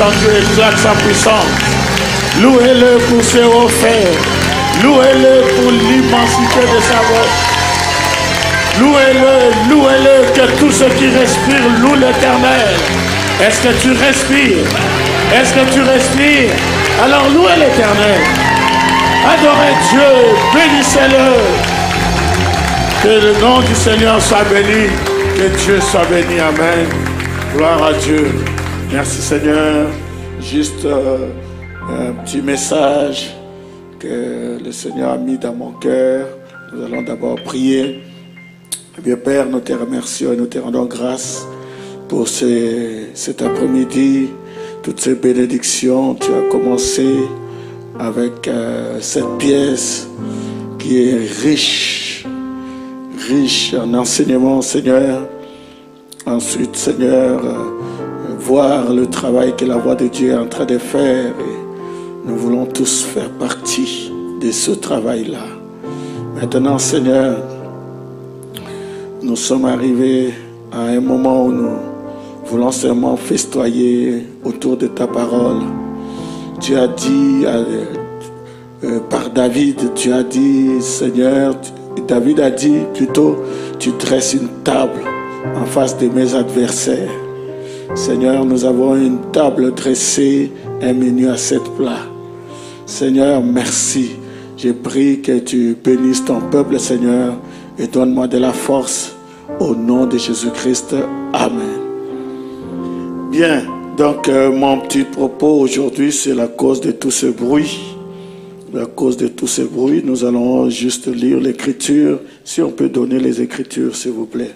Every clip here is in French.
L'étendue et éclate sa puissance. Louez-le pour ses faits. Louez-le pour l'immensité de sa voix. Louez-le, louez-le, que tous ceux qui respirent louent l'éternel. Est-ce que tu respires? Est-ce que tu respires? Alors louez l'éternel. Adorez Dieu, bénissez-le. Que le nom du Seigneur soit béni. Que Dieu soit béni. Amen. Gloire à Dieu. Merci Seigneur. Juste euh, un petit message que le Seigneur a mis dans mon cœur. Nous allons d'abord prier. Bien Père, nous te remercions et nous te rendons grâce pour cet après-midi, toutes ces bénédictions. Tu as commencé avec euh, cette pièce qui est riche, riche en enseignement, Seigneur. Ensuite, Seigneur, euh, voir le travail que la voix de Dieu est en train de faire. Et nous voulons tous faire partie de ce travail-là. Maintenant, Seigneur, nous sommes arrivés à un moment où nous voulons seulement festoyer autour de ta parole. Tu as dit euh, euh, par David, tu as dit, Seigneur, David a dit plutôt, tu dresses une table en face de mes adversaires. Seigneur, nous avons une table dressée, un menu à sept plats. Seigneur, merci. Je prie que tu bénisses ton peuple, Seigneur, et donne-moi de la force au nom de Jésus-Christ. Amen. Bien, donc euh, mon petit propos aujourd'hui, c'est la cause de tout ce bruit. La cause de tout ce bruit, nous allons juste lire l'écriture. Si on peut donner les écritures, s'il vous plaît.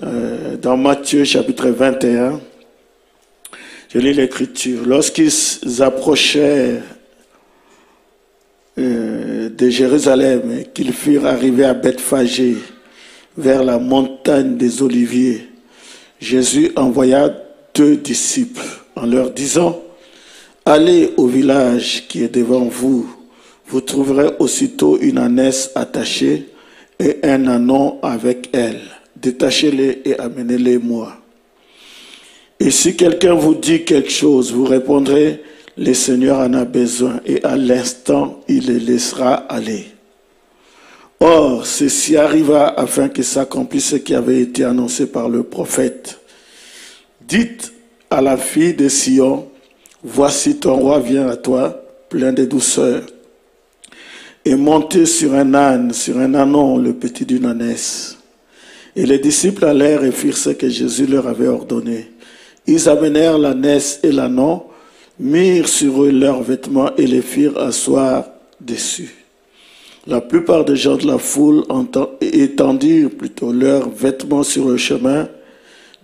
Euh, dans Matthieu chapitre 21, je lis l'écriture. Lorsqu'ils approchèrent euh, de Jérusalem et qu'ils furent arrivés à Bethphagée, vers la montagne des Oliviers, Jésus envoya deux disciples en leur disant, Allez au village qui est devant vous, vous trouverez aussitôt une ânesse attachée et un anon avec elle. Détachez-les et amenez-les moi. Et si quelqu'un vous dit quelque chose, vous répondrez, le Seigneur en a besoin et à l'instant, il les laissera aller. Or, ceci arriva afin que s'accomplisse ce qui avait été annoncé par le prophète. Dites à la fille de Sion, voici ton roi vient à toi, plein de douceur. Et montez sur un âne, sur un anon, le petit d'une ânesse. Et les disciples allèrent et firent ce que Jésus leur avait ordonné. Ils amenèrent l'ânesse et l'anon, mirent sur eux leurs vêtements et les firent asseoir dessus. La plupart des gens de la foule étendirent plutôt leurs vêtements sur le chemin,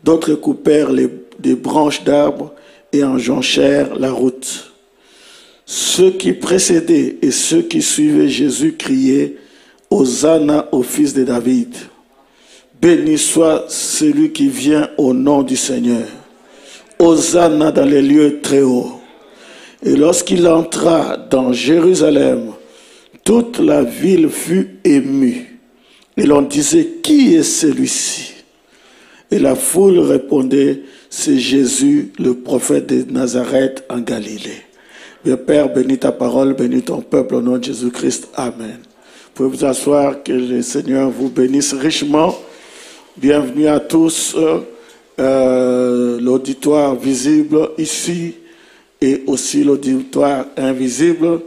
d'autres coupèrent des branches d'arbres et en jonchèrent la route. Ceux qui précédaient et ceux qui suivaient Jésus criaient Hosanna au fils de David. Béni soit celui qui vient au nom du Seigneur. Hosanna dans les lieux très hauts. Et lorsqu'il entra dans Jérusalem, toute la ville fut émue. Et l'on disait, qui est celui-ci? Et la foule répondait, c'est Jésus, le prophète de Nazareth en Galilée. Bien Père, bénis ta parole, bénis ton peuple au nom de Jésus-Christ. Amen. Vous pouvez vous asseoir, que le Seigneur vous bénisse richement. Bienvenue à tous, euh, l'auditoire visible ici et aussi l'auditoire invisible.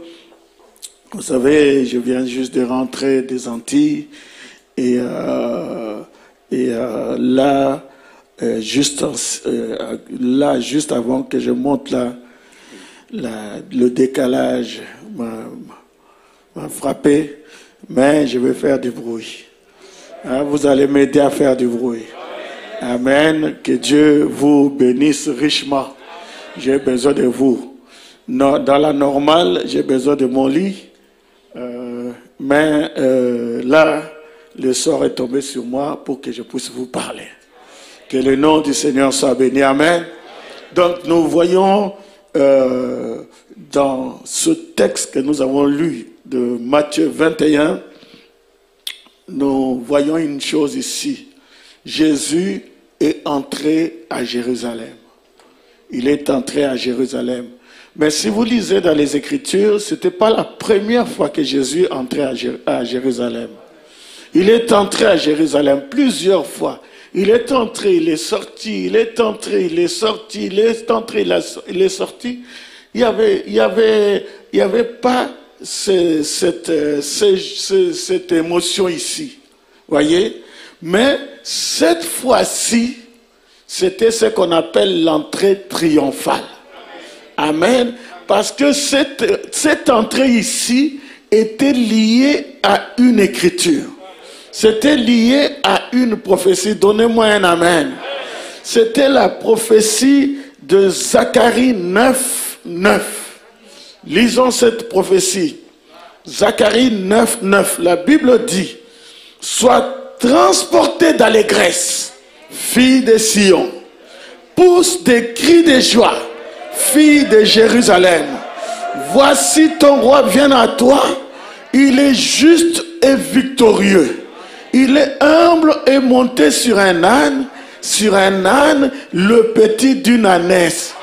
Vous savez, je viens juste de rentrer des Antilles et, euh, et euh, là, euh, juste, euh, là, juste avant que je monte là, le décalage m'a frappé, mais je vais faire du bruit. Hein, vous allez m'aider à faire du bruit. Amen. Que Dieu vous bénisse richement. J'ai besoin de vous. Dans la normale, j'ai besoin de mon lit. Euh, mais euh, là, le sort est tombé sur moi pour que je puisse vous parler. Que le nom du Seigneur soit béni. Amen. Donc nous voyons euh, dans ce texte que nous avons lu de Matthieu 21, nous voyons une chose ici. Jésus est entré à Jérusalem. Il est entré à Jérusalem. Mais si vous lisez dans les Écritures, ce n'était pas la première fois que Jésus entrait à, Jér- à Jérusalem. Il est entré à Jérusalem plusieurs fois. Il est entré, il est sorti, il est entré, il est sorti, il est entré, il est sorti. Il y avait, il y avait, il y avait pas ce- cette, euh, ce- ce- cette émotion ici. Voyez? Mais cette fois-ci, c'était ce qu'on appelle l'entrée triomphale. Amen. Parce que cette, cette entrée ici était liée à une écriture. C'était lié à une prophétie. Donnez-moi un Amen. C'était la prophétie de Zacharie 9, 9. Lisons cette prophétie. Zacharie 9, 9. La Bible dit, Sois transporté d'allégresse, fille de Sion. Pousse des cris de joie, fille de Jérusalem. Voici ton roi vient à toi. Il est juste et victorieux. Il est humble et monté sur un âne, sur un âne, le petit d'une ânesse.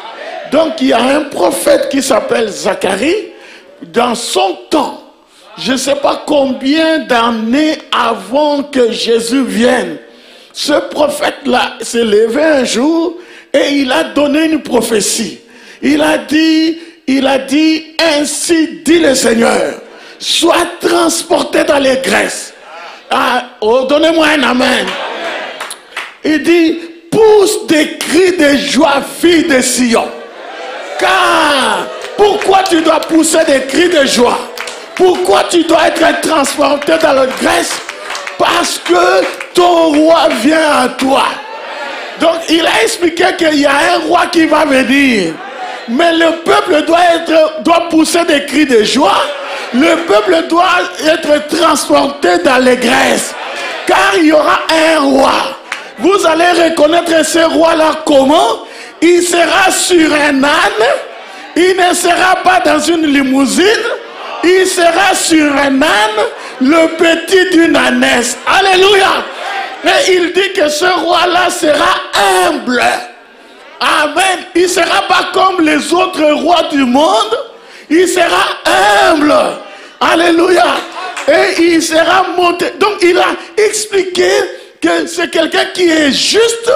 Donc il y a un prophète qui s'appelle Zacharie. Dans son temps, je ne sais pas combien d'années avant que Jésus vienne, ce prophète-là s'est levé un jour et il a donné une prophétie. Il a dit, il a dit, ainsi dit le Seigneur, sois transporté dans les graisses. Ah, oh, donnez-moi un amen. Il dit, pousse des cris de joie, fille de Sion. Car, pourquoi tu dois pousser des cris de joie? Pourquoi tu dois être transporté dans la Grèce? Parce que ton roi vient à toi. Donc, il a expliqué qu'il y a un roi qui va venir. Mais le peuple doit, être, doit pousser des cris de joie. Le peuple doit être transporté dans Grèces. Car il y aura un roi. Vous allez reconnaître ce roi-là comment? Il sera sur un âne. Il ne sera pas dans une limousine. Il sera sur un âne, le petit d'une ânesse. Alléluia. Et il dit que ce roi-là sera humble. Amen. Il ne sera pas comme les autres rois du monde. Il sera humble. Alléluia. Et il sera monté. Donc il a expliqué que c'est quelqu'un qui est juste,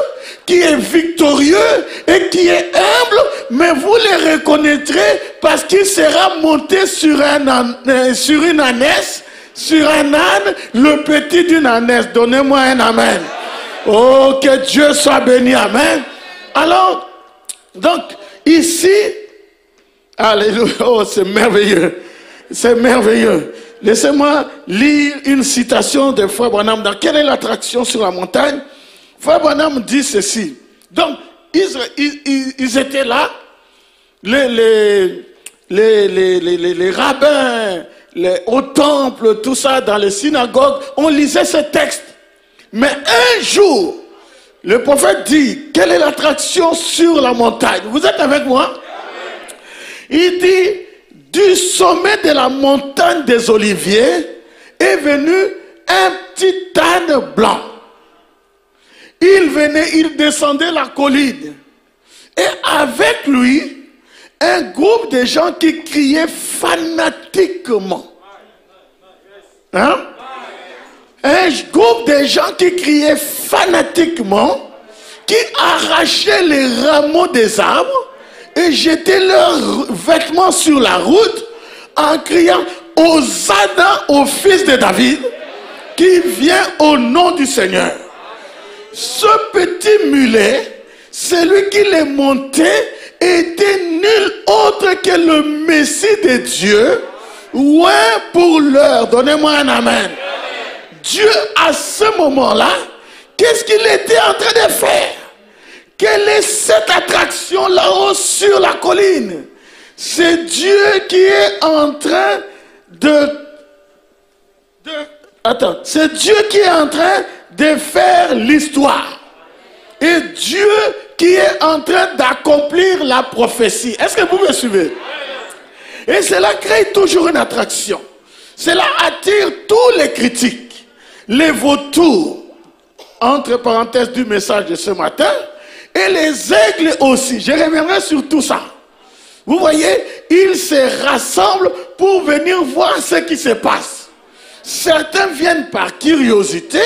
qui est victorieux et qui est humble, mais vous le reconnaîtrez parce qu'il sera monté euh, sur une ânesse, sur un âne, le petit d'une ânesse. Donnez-moi un amen. Oh, que Dieu soit béni. Amen. Alors, donc, ici, Alléluia, oh, c'est merveilleux. C'est merveilleux. Laissez-moi lire une citation de Frère dans Quelle est l'attraction sur la montagne? Frère Branham dit ceci. Donc, ils, étaient là, les, les, les, les, rabbins, au temple, tout ça, dans les synagogues, on lisait ce texte. Mais un jour, Le prophète dit, quelle est l'attraction sur la montagne? Vous êtes avec moi? Il dit, du sommet de la montagne des Oliviers est venu un petit âne blanc. Il venait, il descendait la colline. Et avec lui, un groupe de gens qui criaient fanatiquement. Hein? Un groupe de gens qui criaient fanatiquement, qui arrachaient les rameaux des arbres et jetaient leurs vêtements sur la route en criant Hosanna au fils de David qui vient au nom du Seigneur. Ce petit mulet, celui qui les montait, était nul autre que le Messie de Dieu. Ouais, pour l'heure, donnez-moi un Amen. Dieu, à ce moment-là, qu'est-ce qu'il était en train de faire? Quelle est cette attraction là-haut sur la colline? C'est Dieu qui est en train de... de attends, c'est Dieu qui est en train de faire l'histoire. Et Dieu qui est en train d'accomplir la prophétie. Est-ce que vous me suivez? Et cela crée toujours une attraction. Cela attire tous les critiques, les vautours, entre parenthèses du message de ce matin, et les aigles aussi. Je reviendrai sur tout ça. Vous voyez, ils se rassemblent pour venir voir ce qui se passe. Certains viennent par curiosité,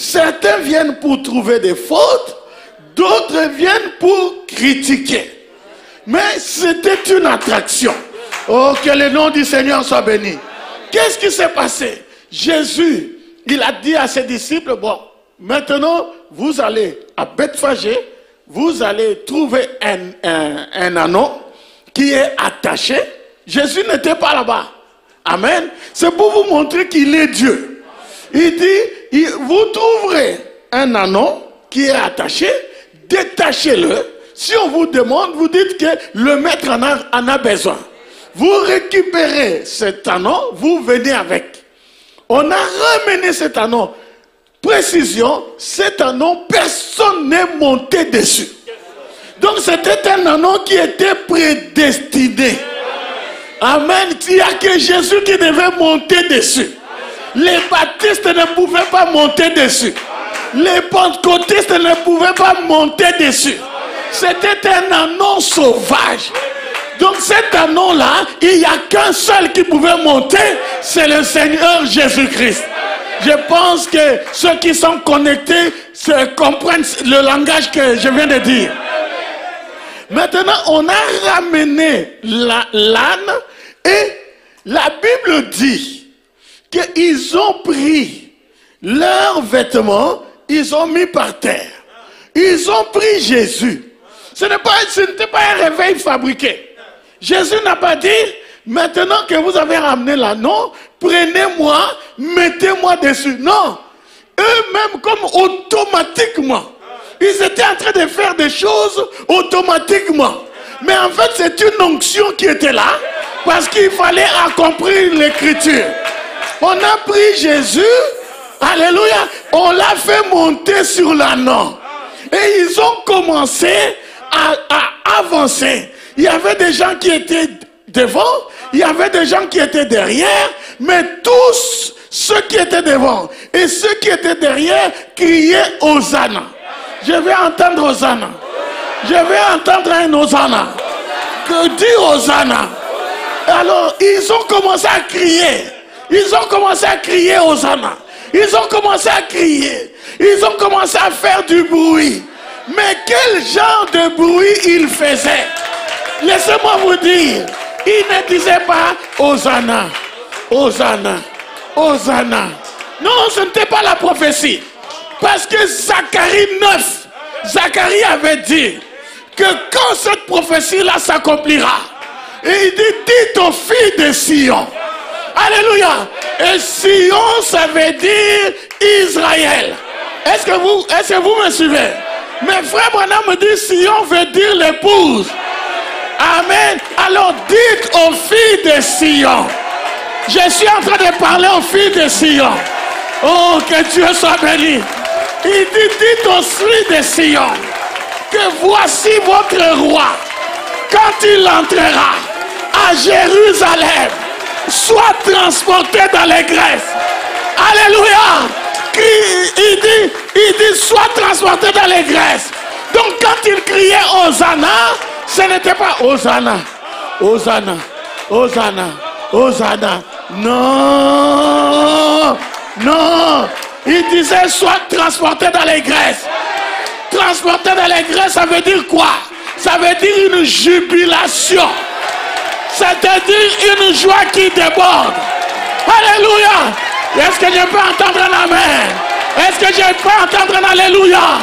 certains viennent pour trouver des fautes, D'autres viennent pour critiquer. Mais c'était une attraction. Oh, que le nom du Seigneur soit béni. Qu'est-ce qui s'est passé? Jésus, il a dit à ses disciples, bon, maintenant, vous allez à Bethphagée, vous allez trouver un, un, anneau qui est attaché. Jésus n'était pas là-bas. Amen. C'est pour vous montrer qu'il est Dieu. Il dit, vous trouverez un anneau qui est attaché détachez-le. Si on vous demande, vous dites que le maître en a, besoin. Vous récupérez cet anneau, vous venez avec. On a ramené cet anneau. Précision, cet anneau, personne n'est monté dessus. Donc c'était un anneau qui était prédestiné. Amen. Il n'y a que Jésus qui devait monter dessus. Les baptistes ne pouvaient pas monter dessus les pentecôtistes ne pouvaient pas monter dessus. C'était un anneau sauvage. Donc cet anneau-là, il n'y a qu'un seul qui pouvait monter, c'est le Seigneur Jésus-Christ. Je pense que ceux qui sont connectés comprennent le langage que je viens de dire. Maintenant, on a ramené l'âne et la Bible dit qu'ils ont pris leurs vêtements ils ont mis par terre. Ils ont pris Jésus. Ce n'était pas, pas un réveil fabriqué. Jésus n'a pas dit, maintenant que vous avez ramené l'anneau, prenez-moi, mettez-moi dessus. Non. Eux-mêmes, comme automatiquement, ils étaient en train de faire des choses automatiquement. Mais en fait, c'est une onction qui était là parce qu'il fallait accomplir l'écriture. On a pris Jésus, Alléluia. On l'a fait monter sur l'anneau. Et ils ont commencé à, avancer. Il y avait des gens qui étaient devant, il y avait des gens qui étaient derrière, mais tous ceux qui étaient devant et ceux qui étaient derrière criaient Hosanna. Je vais entendre Hosanna. Je vais entendre un Hosanna. Que dit Hosanna? Alors, ils ont commencé à crier. Ils ont commencé à crier Hosanna. Ils ont commencé à crier. Ils ont commencé à faire du bruit. Mais quel genre de bruit ils faisaient? Laissez-moi vous dire, ils ne disaient pas Hosanna, Hosanna, Hosanna. Non, ce n'était pas la prophétie. Parce que Zacharie 9, Zacharie avait dit que quand cette prophétie-là s'accomplira, et il dit, dites aux filles de Sion, Alléluia. Et Sion, ça veut dire Israël. Est-ce que vous, est-ce que vous me suivez? Mais frère Branham me dit Sion veut dire l'épouse. Amen. Alors dites aux filles de Sion. Je suis en train de parler aux filles de Sion. Oh, que Dieu soit béni. Il dit, dites aux filles de Sion que voici votre roi. Quand il entrera à Jérusalem, soit transporté dans les Grèces. Alléluia. Il dit, il dit, soit transporté dans les Grèces. Donc quand il criait Hosanna, ce n'était pas Hosanna, Hosanna, Hosanna, Hosanna. Non, non. Il disait soit transporté dans les Grèces. Transporté dans les Grèces, ça veut dire quoi? Ça veut dire une jubilation. C'est-à-dire une joie qui déborde. Alléluia. Est-ce que je peux entendre un amen? Est-ce que je peux entendre un alléluia?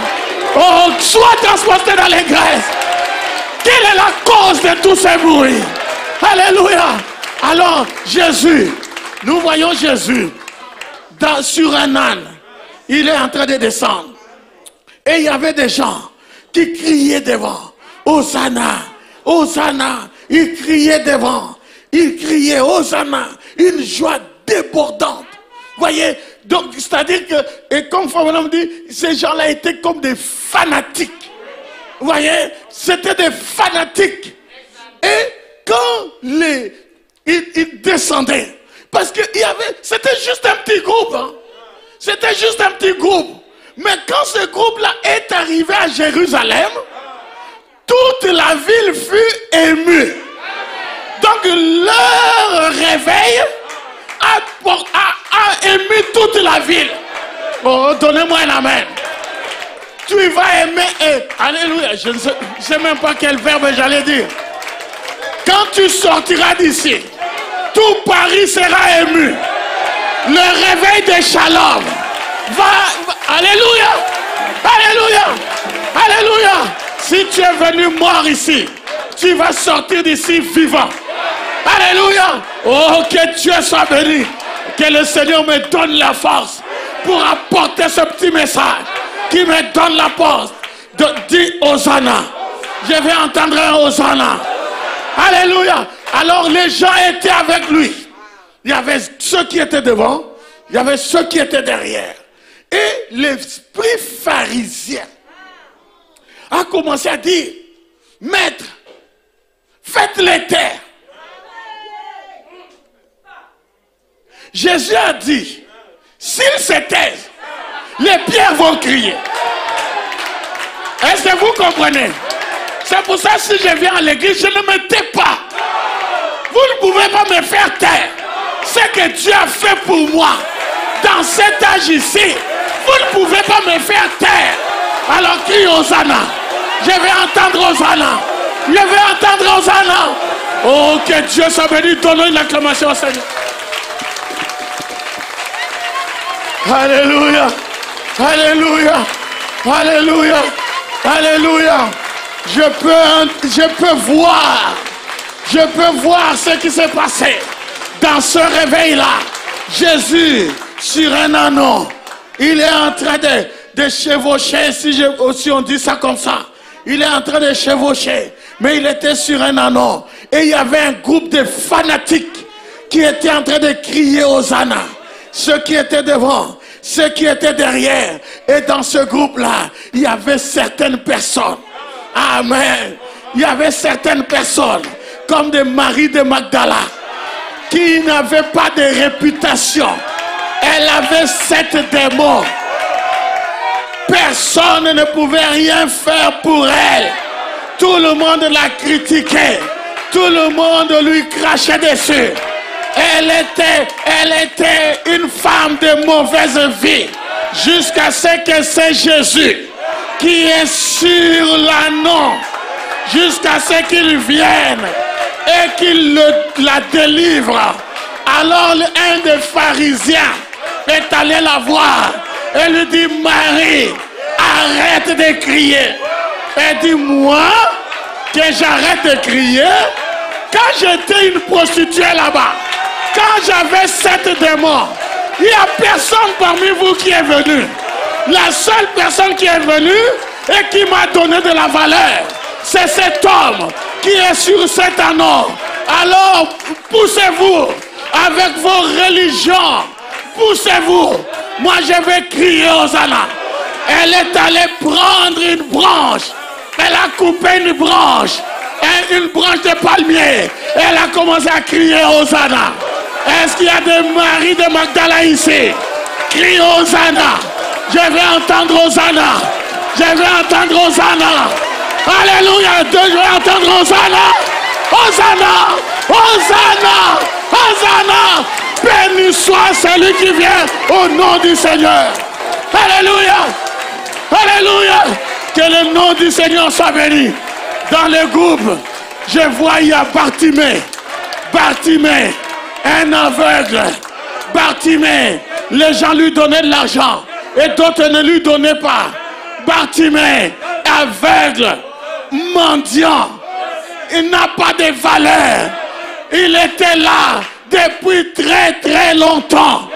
Oh, sois transporté dans Grèces. Quelle est la cause de tous ces bruits? Alléluia. Alors, Jésus, nous voyons Jésus sur un âne. Il est en train de descendre. Et il y avait des gens qui criaient devant. Hosanna, Hosanna. Ils criaient devant. Ils criaient Hosanna. Une joie débordante. Voyez, donc c'est-à-dire que, et comme Fabien dit, ces gens-là étaient comme des fanatiques. Vous voyez, c'était des fanatiques. Et quand les, ils, descendaient, parce que y avait, c'était juste un petit groupe. Hein. C'était juste un petit groupe. Mais quand ce groupe-là est arrivé à Jérusalem, toute la ville fut émue. Donc leur réveil a, ému toute la ville. Oh, donnez-moi un amen. Tu vas aimer. Et, alléluia. Je ne sais, même pas quel verbe j'allais dire. Quand tu sortiras d'ici, tout Paris sera ému. Le réveil de Shalom va. alléluia. Alléluia. Alléluia. Si tu es venu mort ici, tu vas sortir d'ici vivant. Alléluia. Oh, que Dieu soit béni. Que le Seigneur me donne la force pour apporter ce petit message. Qui me donne la force de dire Hosanna. Je vais entendre un Hosanna. Alléluia. Alors les gens étaient avec lui. Il y avait ceux qui étaient devant, il y avait ceux qui étaient derrière. Et l'esprit pharisien a commencé à dire, Maître, faites-les taire. Jésus a dit, s'ils se taisent, les pierres vont crier. Est-ce que vous comprenez? C'est pour ça que si je viens à l'église, je ne me tais pas. Vous ne pouvez pas me faire taire. Ce que Dieu a fait pour moi dans cet âge ici, vous ne pouvez pas me faire taire. Alors crie Hosanna. Je vais entendre Hosanna. Je vais entendre Hosanna. Oh, que Dieu soit béni. Donnons une acclamation au Seigneur. Alléluia. Alléluia. Alléluia. Alléluia. Je peux, je peux voir. Je peux voir ce qui s'est passé dans ce réveil-là. Jésus sur un anneau. Il est en train de, de chevaucher, si, je, si on dit ça comme ça. Il est en train de chevaucher. Mais il était sur un anneau. Et il y avait un groupe de fanatiques qui étaient en train de crier aux Hosanna. Ceux qui étaient devant, ceux qui étaient derrière. Et dans ce groupe-là, il y avait certaines personnes. Amen. Il y avait certaines personnes, comme des maris de Magdala, qui n'avaient pas de réputation. Elle avait sept démons. Personne ne pouvait rien faire pour elle. Tout le monde la critiquait. Tout le monde lui crachait dessus. Elle était, elle était une femme de mauvaise vie. Jusqu'à ce que c'est Jésus qui est sur l'anneau. Jusqu'à ce qu'il vienne et qu'il la délivre. Alors un des pharisiens est allé la voir et lui dit, Marie, arrête de crier. Elle dit, moi, que j'arrête de crier, quand j'étais une prostituée là-bas, quand j'avais sept démons, il n'y a personne parmi vous qui est venu. La seule personne qui est venue et qui m'a donné de la valeur, c'est cet homme qui est sur cet anneau. Alors, poussez-vous avec vos religions. Poussez-vous. Moi, je vais crier Hosanna. Elle est allée prendre une branche. Elle a coupé une branche. Une branche de palmier. Elle a commencé à crier Hosanna. Est-ce qu'il y a des maris de Magdala ici? Crie Hosanna. Je vais entendre Hosanna. Je vais entendre Hosanna. Alléluia. Je vais entendre Hosanna. Hosanna. Hosanna. Hosanna. Béni soit celui qui vient au nom du Seigneur. Alléluia. Alléluia. Que le nom du Seigneur soit béni. Dans le groupe, je vois il y un aveugle. Bartimée, les gens lui donnaient de l'argent et d'autres ne lui donnaient pas. Bartimée, aveugle, mendiant, il n'a pas de valeur. Il était là depuis très très longtemps.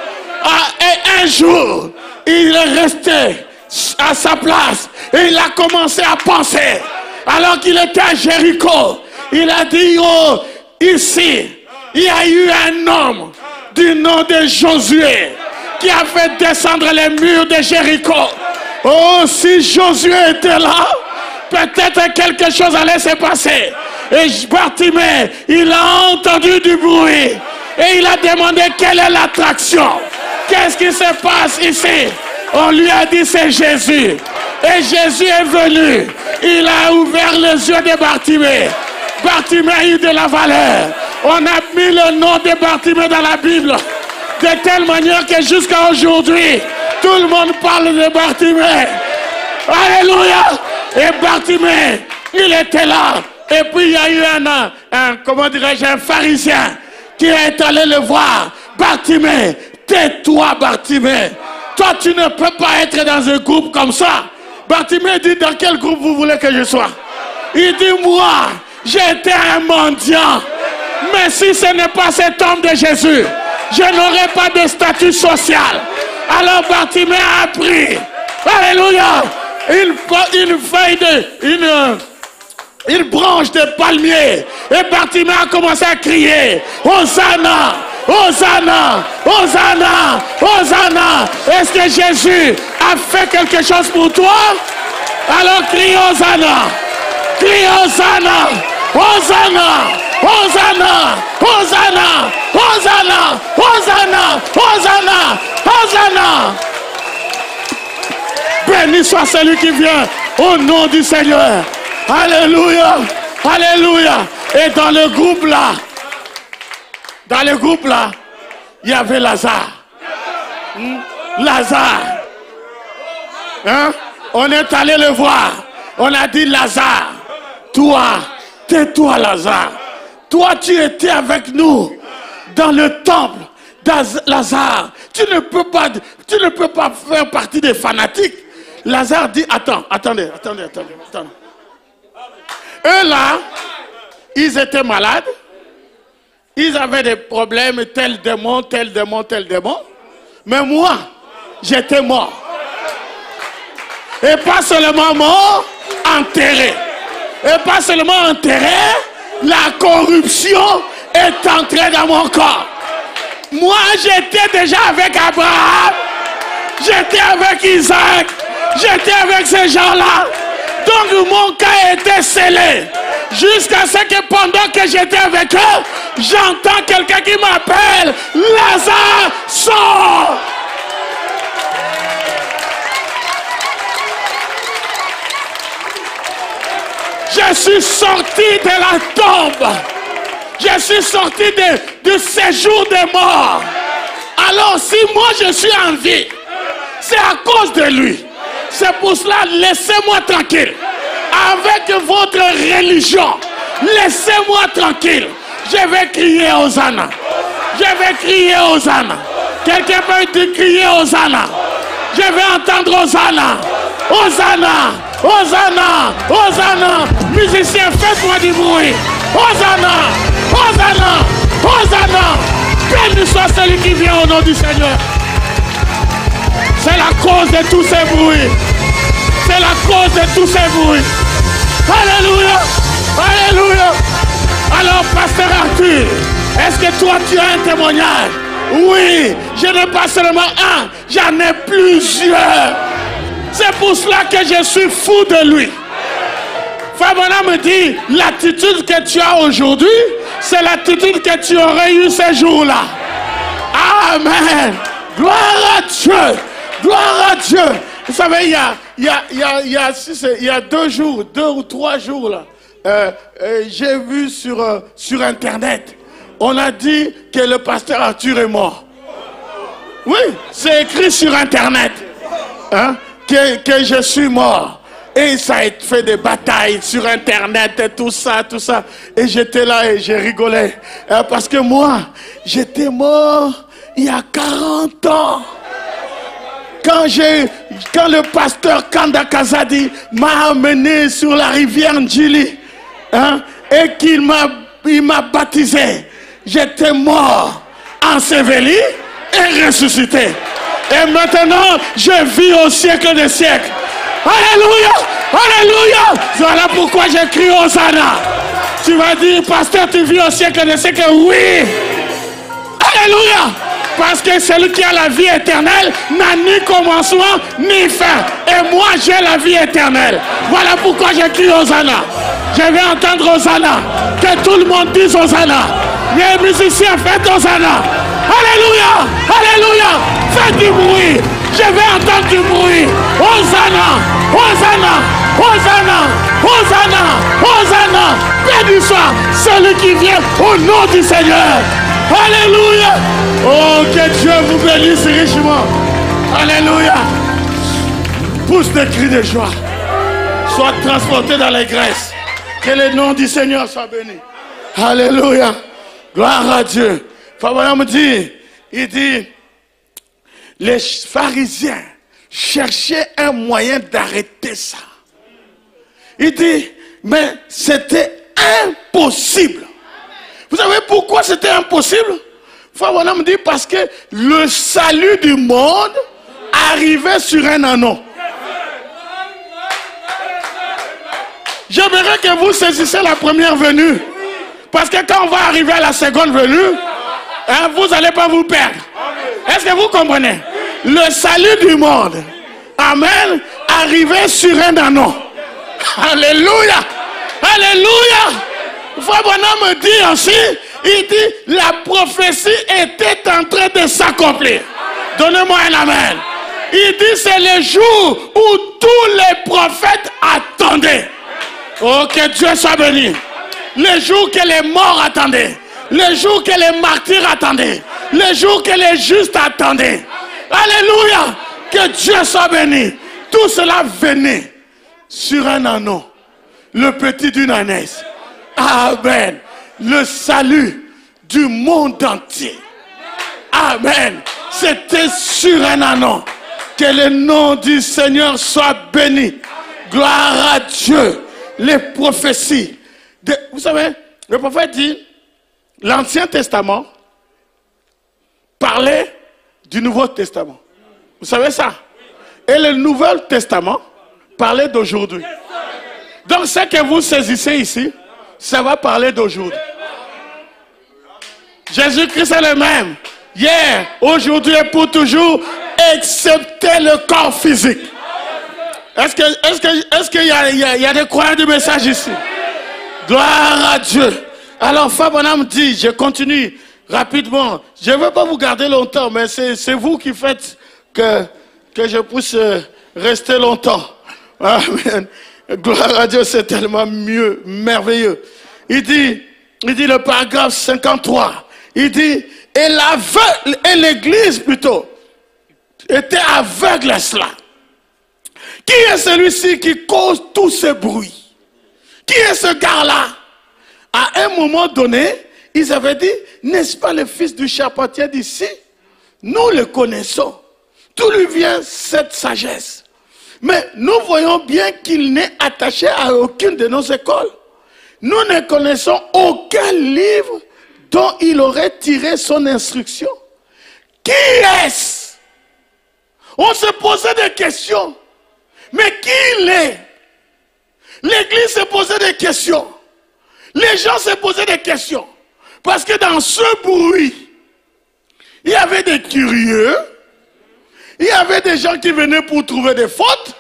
Ah, et un jour, il est resté à sa place et il a commencé à penser. Alors qu'il était à Jéricho, il a dit, oh, ici, il y a eu un homme du nom de Josué qui a fait descendre les murs de Jéricho. Oh, si Josué était là, peut-être quelque chose allait se passer. Et Bartimée, il a entendu du bruit. Et il a demandé quelle est l'attraction. Qu'est-ce qui se passe ici? On lui a dit c'est Jésus. Et Jésus est venu. Il a ouvert les yeux de Bartimée. Bartimée a eu de la valeur. On a mis le nom de Bartimée dans la Bible. De telle manière que jusqu'à aujourd'hui, tout le monde parle de Bartimée. Alléluia. Et Bartimée, il était là. Et puis il y a eu un, un comment dirais-je, un pharisien qui est allé le voir. Bartimée, tais-toi Bartimée. Toi tu ne peux pas être dans un groupe comme ça. Bartimée dit dans quel groupe vous voulez que je sois? Il dit moi, j'étais un mendiant. Mais si ce n'est pas cet homme de Jésus, je n'aurai pas de statut social. Alors Bartimée a pris, Alléluia, une, une feuille de, une, une branche de palmier. Et Bartimée a commencé à crier, Hosanna, Hosanna, Hosanna, Hosanna. Est-ce que Jésus a fait quelque chose pour toi? Alors crie Hosanna, crie Hosanna, Hosanna, Hosanna, Hosanna, Hosanna, Hosanna, Hosanna, Hosanna. Béni soit celui qui vient au nom du Seigneur. Alléluia, Alléluia. Et dans le groupe là, dans le groupe là, il y avait Lazare. Hmm? Lazare. Hein? On est allé le voir. On a dit Lazare, toi, tais-toi Lazare. Toi, tu étais avec nous dans le temple. Lazare, tu ne peux pas, faire partie des fanatiques. Lazare dit, attends, attendez, attendez, attendez, attendez. Eux là, ils étaient malades. Ils avaient des problèmes, tel démon, tel démon, tel démon. Mais moi, j'étais mort. Et pas seulement mort, enterré. Et pas seulement enterré, la corruption est entrée dans mon corps. Moi, j'étais déjà avec Abraham. J'étais avec Isaac. J'étais avec ces gens-là. Donc mon cas était scellé. Jusqu'à ce que pendant que j'étais avec eux, j'entends quelqu'un qui m'appelle. Lazare, sort. Je suis sorti de la tombe. Je suis sorti de séjour des morts. Alors si moi je suis en vie, c'est à cause de lui. C'est pour cela, laissez-moi tranquille. Avec votre religion, laissez-moi tranquille. Je vais crier aux. Je vais crier aux Hosanna. Quelqu'un peut crier aux Hosanna. Je vais entendre Hosanna. Hosanna, Hosanna, Hosanna. Musiciens, faites-moi du bruit. Hosanna, Hosanna, Hosanna. Béni soit celui qui vient au nom du Seigneur. C'est la cause de tous ces bruits. C'est la cause de tous ces bruits. Alléluia. Alléluia. Alors, pasteur Arthur, est-ce que toi tu as un témoignage? Oui, je n'ai pas seulement un, j'en ai plusieurs. C'est pour cela que je suis fou de lui. Fabana me dit, l'attitude que tu as aujourd'hui, c'est l'attitude que tu aurais eu ces jours-là. Amen. Gloire à Dieu. Gloire à Dieu. Vous savez, il y a, il y a, deux jours, deux ou trois jours, là, euh, euh, j'ai vu sur, euh, sur Internet, on a dit que le pasteur Arthur est mort. Oui, c'est écrit sur Internet hein, que, que je suis mort. Et ça a fait des batailles sur Internet et tout ça, tout ça. Et j'étais là et j'ai rigolé. Hein, parce que moi, j'étais mort il y a 40 ans. Quand, quand le pasteur Kanda Kazadi m'a amené sur la rivière Ndjili, hein, et qu'il m'a, il m'a baptisé, j'étais mort, enseveli et ressuscité. Et maintenant, je vis au siècle des siècles. Alléluia! Alléluia! Voilà pourquoi j'écris Hosanna. Tu vas dire, pasteur, tu vis au siècle des siècles? Oui! Alléluia! Parce que celui qui a la vie éternelle n'a ni commencement ni fin. Et moi, j'ai la vie éternelle. Voilà pourquoi j'écris Hosanna. Je vais entendre Hosanna. Que tout le monde dise Hosanna. Les musiciens, faites Hosanna. Alléluia. Alléluia. Faites du bruit. Je vais entendre du bruit. Hosanna. Hosanna. Hosanna. Hosanna. Hosanna. Béni soit celui qui vient au nom du Seigneur. Alléluia. Oh, que Dieu vous bénisse richement. Alléluia. Pousse des cris de joie. Sois transporté dans les graisses. Que le nom du Seigneur soit béni. Alléluia. Gloire à Dieu. Fabien me dit, il dit, les pharisiens cherchaient un moyen d'arrêter ça. Il dit, mais c'était impossible. Vous savez pourquoi c'était impossible? Fabien me dit, parce que le salut du monde arrivait sur un anneau. J'aimerais que vous saisissez la première venue. Parce que quand on va arriver à la seconde venue, hein, vous n'allez pas vous perdre. Est-ce que vous comprenez? Le salut du monde, Amen, arrivait sur un anneau. Alléluia. Alléluia. Frère Bonhomme me dit aussi, il dit, la prophétie était en train de s'accomplir. Donnez-moi un amen. Il dit, c'est le jour où tous les prophètes attendaient. Oh, que Dieu soit béni. Le jour que les morts attendaient. Le jour que les martyrs attendaient. Le jour que les justes attendaient. Alléluia. Que Dieu soit béni. Tout cela venait sur un anneau. Le petit d'une ânesse. Amen. Le salut du monde entier. Amen. C'était sur un anneau. Que le nom du Seigneur soit béni. Gloire à Dieu les prophéties. Vous savez, le prophète dit, l'Ancien Testament parlait du Nouveau Testament. Vous savez ça? Et le Nouveau Testament parlait d'aujourd'hui. Donc ce que vous saisissez ici, ça va parler d'aujourd'hui. Jésus-Christ est le même. Hier, aujourd'hui et pour toujours, excepté le corps physique. Est-ce qu'il est que, est y, a, y, a, des croyants du message ici? Gloire à Dieu. Alors Fabonam dit, je continue rapidement. Je ne veux pas vous garder longtemps, mais c'est vous qui faites que, que je puisse rester longtemps. Amen. Gloire à Dieu, c'est tellement mieux, merveilleux. Il dit, il dit le paragraphe 53, il dit, et l'aveugle, et l'église plutôt, était aveugle à cela. Qui est celui-ci qui cause tous ces bruits? Qui est ce gars-là? À un moment donné, ils avaient dit, n'est-ce pas le fils du charpentier d'ici? Nous le connaissons. Tout lui vient cette sagesse? Mais nous voyons bien qu'il n'est attaché à aucune de nos écoles. Nous ne connaissons aucun livre dont il aurait tiré son instruction. Qui est-ce? On se posait des questions. Mais qui il est? L'église s'est posé des questions. Les gens se posaient des questions. Parce que dans ce bruit, il y avait des curieux, il y avait des gens qui venaient pour trouver des fautes,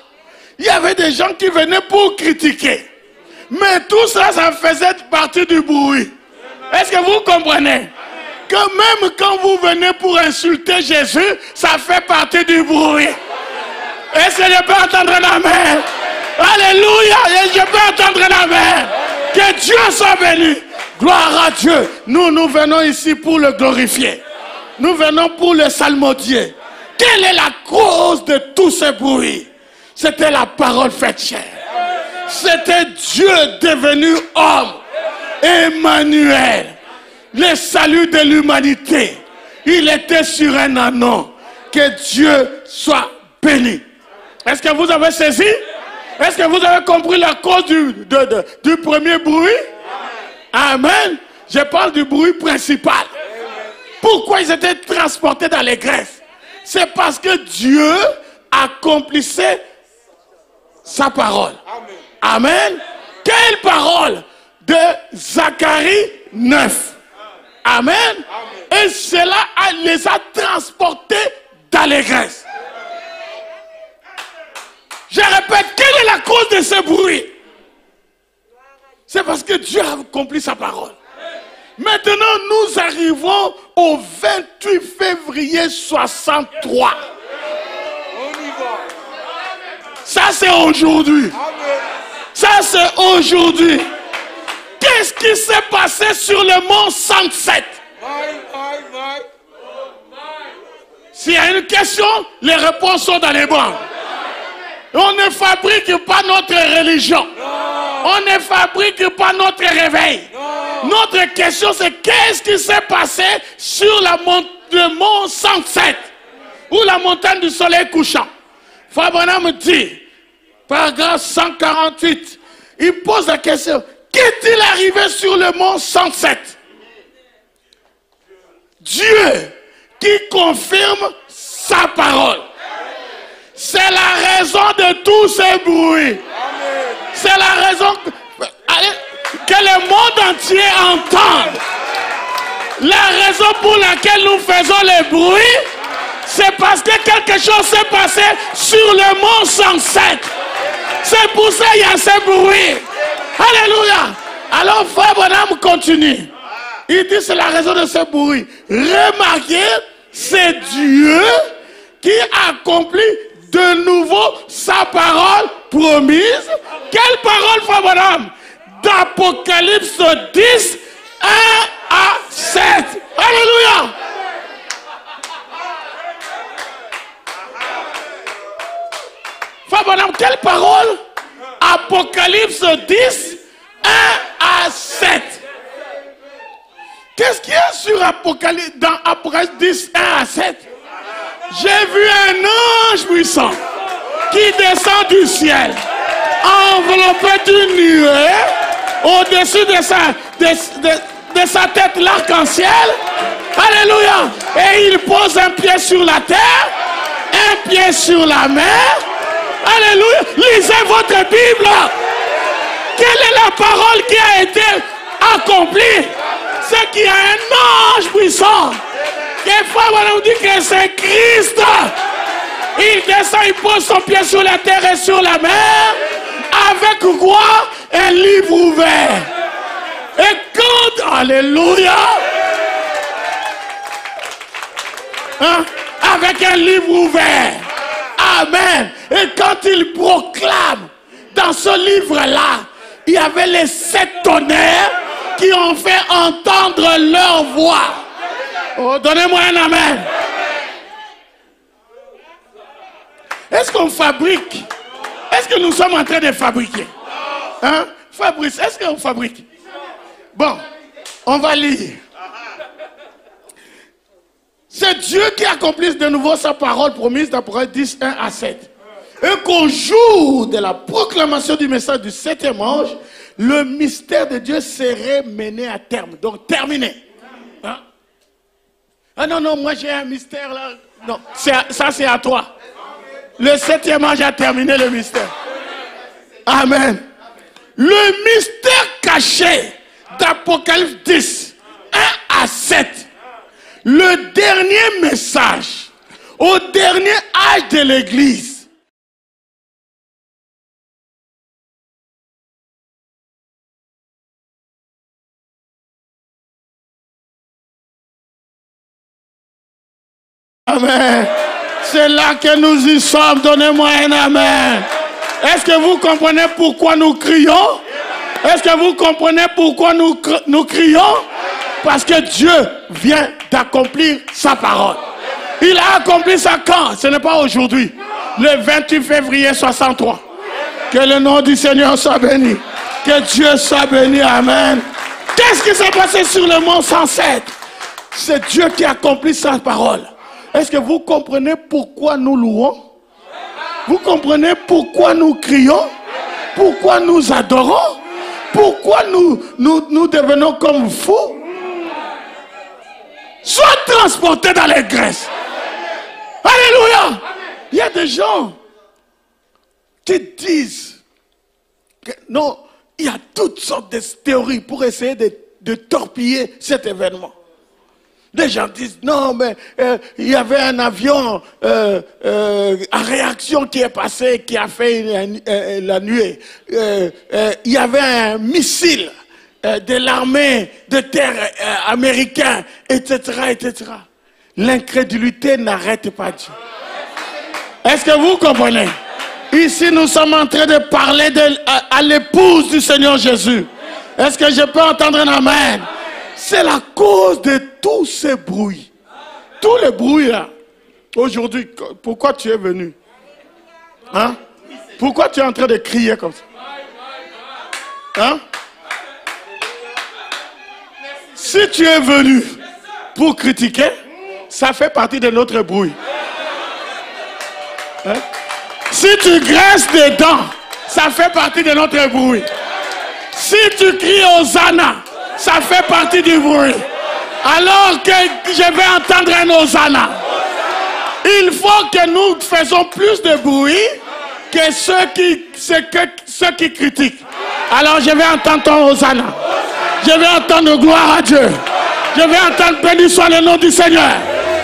il y avait des gens qui venaient pour critiquer. Mais tout ça, ça faisait partie du bruit. Est-ce que vous comprenez? Que même quand vous venez pour insulter Jésus, ça fait partie du bruit. Est-ce que je peux entendre un amen Alléluia. Et je peux entendre un amen. Que Dieu soit béni. Gloire à Dieu. Nous, nous venons ici pour le glorifier. Nous venons pour le salmodier. Quelle est la cause de tout ce bruit C'était la parole faite chair. C'était Dieu devenu homme. Emmanuel. Le salut de l'humanité. Il était sur un anon. Que Dieu soit béni. Est-ce que vous avez saisi? Est-ce que vous avez compris la cause du, du premier bruit? Amen. Je parle du bruit principal. Pourquoi ils étaient transportés dans les greffes C'est parce que Dieu accomplissait sa parole. Amen. Quelle parole de Zacharie 9. Amen. Et cela les a transportés greffes. Je répète, quelle est la cause de ce bruit? C'est parce que Dieu a accompli sa parole. Maintenant, nous arrivons au 28 février 63. Ça, c'est aujourd'hui. Ça, c'est aujourd'hui. Qu'est-ce qui s'est passé sur le mont 107 S'il y a une question, les réponses sont dans les bancs. On ne fabrique pas notre religion. On ne fabrique pas notre réveil. Notre question, c'est qu'est-ce qui s'est passé sur la le mont 107 ou la montagne du soleil couchant? me dit, paragraphe 148, il pose la question, qu'est-il arrivé sur le mont 107 Dieu qui confirme sa parole. C'est la raison de tous ces bruits. C'est la raison que le monde entier entende. La raison pour laquelle nous faisons les bruits, c'est parce que quelque chose s'est passé sur le mont 107. C'est pour ça qu'il y a ces bruits. Alléluia. Alors, Frère Bonhomme continue. Il dit c'est la raison de ce bruit. Remarquez, c'est Dieu qui accomplit de nouveau sa parole promise. Quelle parole, frère bonhomme D'Apocalypse 10, 1 à 7. Alléluia. Frère quelle parole? Apocalypse 10, 1 à 7. Qu'est-ce qu'il y a sur Apocalypse, dans Apocalypse 10, 1 à 7 j'ai vu un ange puissant qui descend du ciel, enveloppé d'une nuée, au-dessus de sa, de, sa tête l'arc-en-ciel. Alléluia. Et il pose un pied sur la terre, un pied sur la mer. Alléluia. Lisez votre Bible. Quelle est la parole qui a été accomplie? C'est qu'il y a un ange puissant des fois, on nous dit que c'est Christ. Il descend, il pose son pied sur la terre et sur la mer. Avec quoi Un livre ouvert. Et quand, Alléluia, hein? avec un livre ouvert. Amen. Et quand il proclame dans ce livre-là, il y avait les sept tonnerres qui ont fait entendre leur voix. Oh, donnez-moi un amen. Est-ce qu'on fabrique? Est-ce que nous sommes en train de fabriquer? Hein? Fabrice, est-ce qu'on fabrique? Bon, on va lire. C'est Dieu qui accomplit de nouveau sa parole promise d'après 10, 1 à 7. Et qu'au jour de la proclamation du message du septième ange, le mystère de Dieu serait mené à terme. Donc terminé. Ah non, non, moi j'ai un mystère là. Non, ça c'est à toi. Le septième ange a terminé le mystère. Amen le mystère caché d'Apocalypse 10, 1 à 7, le dernier message au dernier âge de l'Église, Amen. C'est là que nous y sommes. Donnez-moi un Amen. Est-ce que vous comprenez pourquoi nous crions? Est-ce que vous comprenez pourquoi nous, nous crions? Parce que Dieu vient d'accomplir sa parole. Il a accompli ça quand? Ce n'est pas aujourd'hui. Le 28 février 63. Que le nom du Seigneur soit béni. Que Dieu soit béni. Amen. Qu'est-ce qui s'est passé sur le mont 107 C'est Dieu qui a accompli sa parole. Est-ce que vous comprenez pourquoi nous louons? Vous comprenez pourquoi nous crions? Pourquoi nous adorons? Pourquoi nous, nous, devenons comme fous? Sois transporté dans les graisses. Alléluia. Il y a des gens qui disent que non, il y a toutes sortes de théories pour essayer de, torpiller cet événement. Des gens disent non, mais euh, il y avait un avion euh, euh, à réaction qui est passé, qui a fait la nuée. il y avait un missile de l'armée de terre américain, etc., etc. L'incrédulité n'arrête pas Dieu. Est-ce que vous comprenez? Ici, nous sommes en train de parler à, l'épouse du Seigneur Jésus. Est-ce que je peux entendre un Amen? C'est la cause de tous ces bruits. Tous les bruits là. Aujourd'hui, pourquoi tu es venu? Hein? Pourquoi tu es en train de crier comme ça? Hein? Si tu es venu pour critiquer, ça fait partie de notre bruit. Hein? Si tu graisses des dents, ça fait partie de notre bruit. Si tu cries aux Hosanna, ça fait partie du bruit. Alors que je vais entendre un Hosanna. Il faut que nous faisons plus de bruit que ceux qui, ceux qui critiquent. Alors je vais entendre ton Hosanna. Je vais entendre gloire à Dieu. Je vais entendre béni soit le nom du Seigneur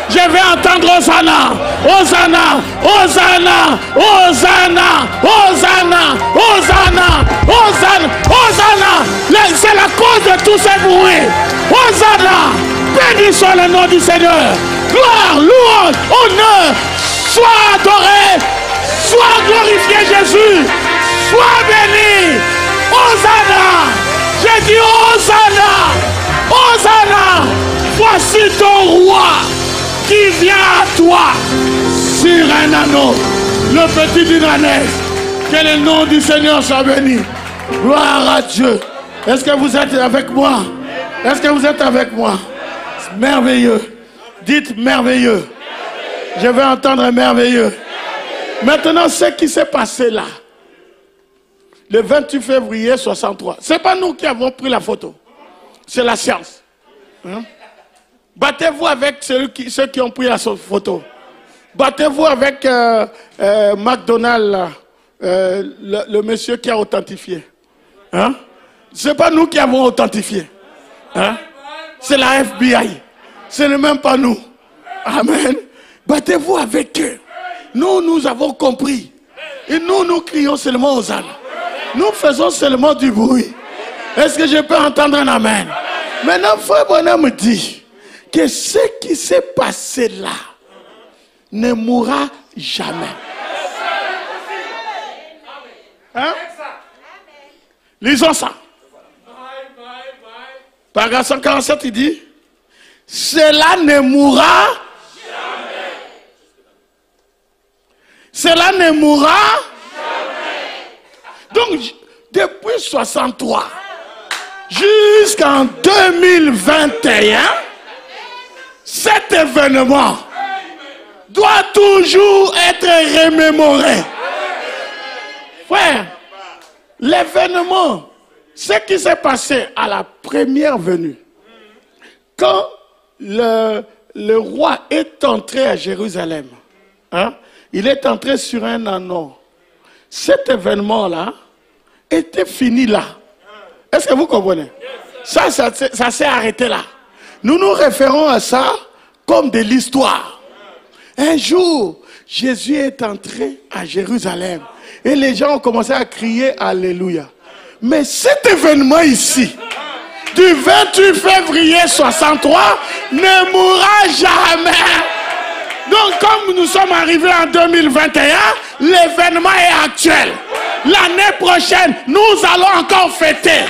je vais entendre Hosanna, Hosanna, Hosanna, Hosanna, Hosanna, Hosanna, Hosanna, Hosanna. C'est la cause de tous ces bruits. Hosanna, béni soit le nom du Seigneur. Gloire, louange, honneur, sois adoré, sois glorifié Jésus, sois béni. Hosanna, j'ai dit Hosanna, Hosanna, voici ton roi qui vient à toi sur un anneau, le petit d'une Que le nom du Seigneur soit béni. Gloire à Dieu. Est-ce que vous êtes avec moi? Est-ce que vous êtes avec moi? Merveilleux. Dites merveilleux. Je vais entendre merveilleux. Maintenant, ce qui s'est passé là, le 28 février 63, ce n'est pas nous qui avons pris la photo. C'est la science. Hein? Battez-vous avec ceux qui, ont pris la photo. Battez-vous avec euh, euh, McDonald's, euh, le, monsieur qui a authentifié. Hein? Ce n'est pas nous qui avons authentifié. Hein? C'est la FBI. Ce n'est même pas nous. Amen. Battez-vous avec eux. Nous, nous avons compris. Et nous, nous crions seulement aux ânes. Nous faisons seulement du bruit. Est-ce que je peux entendre un Amen? Maintenant, Frère Bonhomme me dit, que ce qui s'est passé là ne mourra jamais. Hein? Lisons ça. Paragraphe 147, il dit, cela ne mourra jamais. Cela ne mourra jamais. Donc, depuis 63 jusqu'en 2021, cet événement doit toujours être remémoré. Frère, l'événement, ce qui s'est passé à la première venue, quand le, roi est entré à Jérusalem, hein, il est entré sur un anneau. Cet événement-là était fini là. Est-ce que vous comprenez? Ça, ça s'est arrêté là. Nous nous référons à ça comme de l'histoire. Un jour, Jésus est entré à Jérusalem et les gens ont commencé à crier Alléluia. Mais cet événement ici, du 28 février 63, ne mourra jamais. Donc, comme nous sommes arrivés en 2021, l'événement est actuel. L'année prochaine, nous allons encore fêter.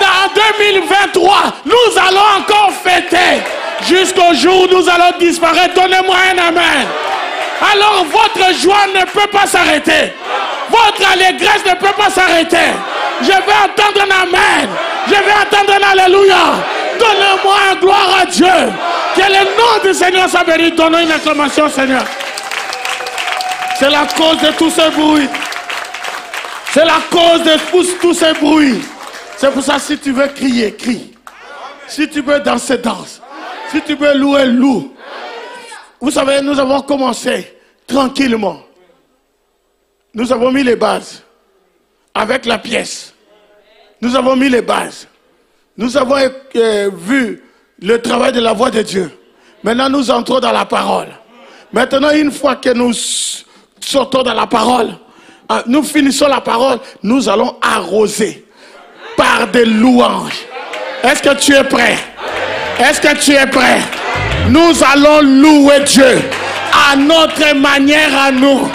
Dans 2023, nous allons encore fêter. Jusqu'au jour où nous allons disparaître. Donnez-moi un amen. Alors votre joie ne peut pas s'arrêter. Votre allégresse ne peut pas s'arrêter. Je vais entendre un amen. Je vais entendre un alléluia. Donnez-moi un gloire à Dieu. Que le nom du Seigneur soit béni. Donnez une acclamation, Seigneur. C'est la cause de tout ce bruit. C'est la cause de tous, ces bruits. C'est pour ça, si tu veux crier, crie. Si tu veux danser, danse. Si tu veux louer, loue. Vous savez, nous avons commencé tranquillement. Nous avons mis les bases avec la pièce. Nous avons mis les bases. Nous avons euh, vu le travail de la voix de Dieu. Maintenant, nous entrons dans la parole. Maintenant, une fois que nous sortons dans la parole, nous finissons la parole, nous allons arroser par des louanges. Est-ce que tu es prêt? Est-ce que tu es prêt? Nous allons louer Dieu à notre manière à nous.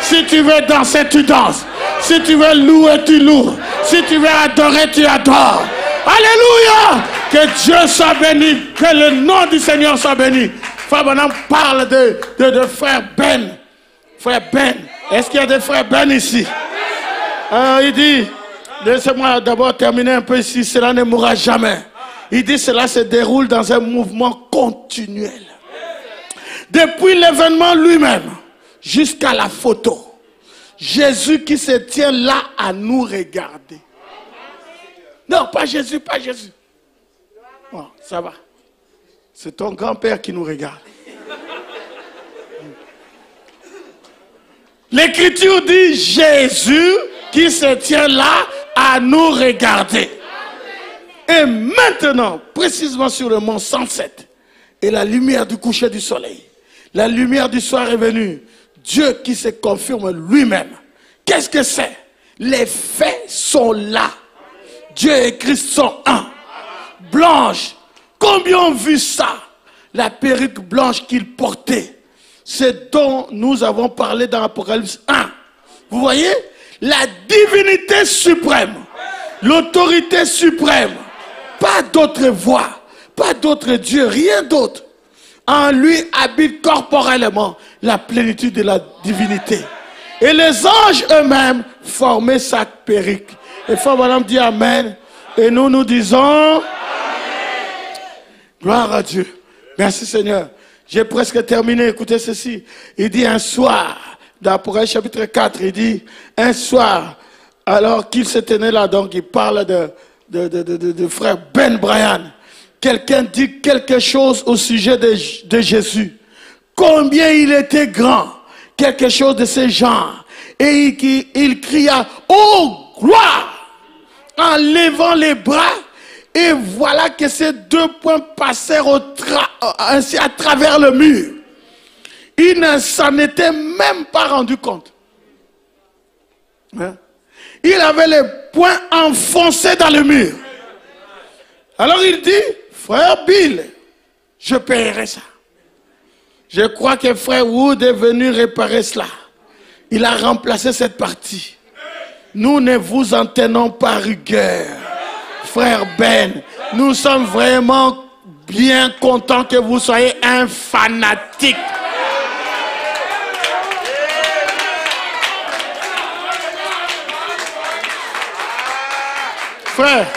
Si tu veux danser, tu danses. Si tu veux louer, tu loues. Si tu veux adorer, tu adores. Alléluia. Que Dieu soit béni. Que le nom du Seigneur soit béni. Frère parle de, de, frère Ben. Frère Ben. Est-ce qu'il y a des frères Ben ici? Euh, il dit, laissez-moi d'abord terminer un peu ici. Cela ne mourra jamais. Il dit cela se déroule dans un mouvement continuel. Depuis l'événement lui-même jusqu'à la photo. Jésus qui se tient là à nous regarder. Non, pas Jésus, pas Jésus. Bon, ça va. C'est ton grand-père qui nous regarde. L'écriture dit Jésus qui se tient là à nous regarder. Et maintenant, précisément sur le mont 107, et la lumière du coucher du soleil, la lumière du soir est venue, Dieu qui se confirme lui-même. Qu'est-ce que c'est? Les faits sont là. Dieu et Christ sont un. Blanche, combien ont vu ça? La perruque blanche qu'il portait. C'est dont nous avons parlé dans Apocalypse 1. Vous voyez? La divinité suprême, l'autorité suprême, pas d'autre voix, pas d'autre Dieu, rien d'autre. En lui habite corporellement la plénitude de la divinité. Et les anges eux-mêmes formaient sa périque. Et Frère Madame dit Amen. Et nous nous disons. Gloire à Dieu. Merci Seigneur. J'ai presque terminé. Écoutez ceci. Il dit un soir, Apocalypse chapitre 4, il dit un soir, alors qu'il se tenait là, donc il parle de, de, frère Ben Brian, quelqu'un dit quelque chose au sujet de, Jésus. Combien il était grand, quelque chose de ce genre. Et il, il cria, oh gloire, en levant les bras. Et voilà que ces deux points passèrent au ainsi à travers le mur. Il ne s'en était même pas rendu compte. Hein? il avait les poings enfoncés dans le mur. Alors il dit, frère Bill, je paierai ça. Je crois que frère Wood est venu réparer cela. Il a remplacé cette partie. Nous ne vous en tenons pas rigueur. Frère Ben, nous sommes vraiment bien contents que vous soyez un fanatique Frère,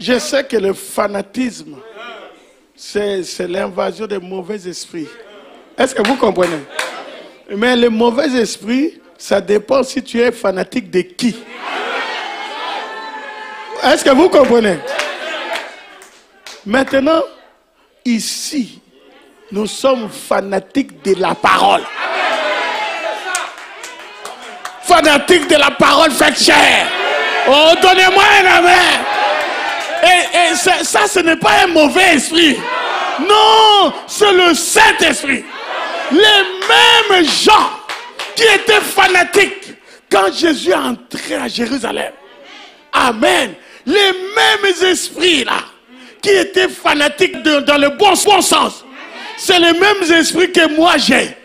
je sais que le fanatisme, c'est l'invasion des mauvais esprits. Est-ce que vous comprenez? Mais le mauvais esprit, ça dépend si tu es fanatique de qui. Est-ce que vous comprenez? Maintenant, ici, nous sommes fanatiques de la parole. Fanatiques de la parole faite chair. Oh, donnez-moi un amen. Et, ça, ce n'est pas un mauvais esprit. Non, c'est le Saint-Esprit. Les mêmes gens qui étaient fanatiques quand Jésus est entré à Jérusalem. Amen. Les mêmes esprits là qui étaient fanatiques dans le bon, bon sens. c'est les mêmes esprits que moi j'ai.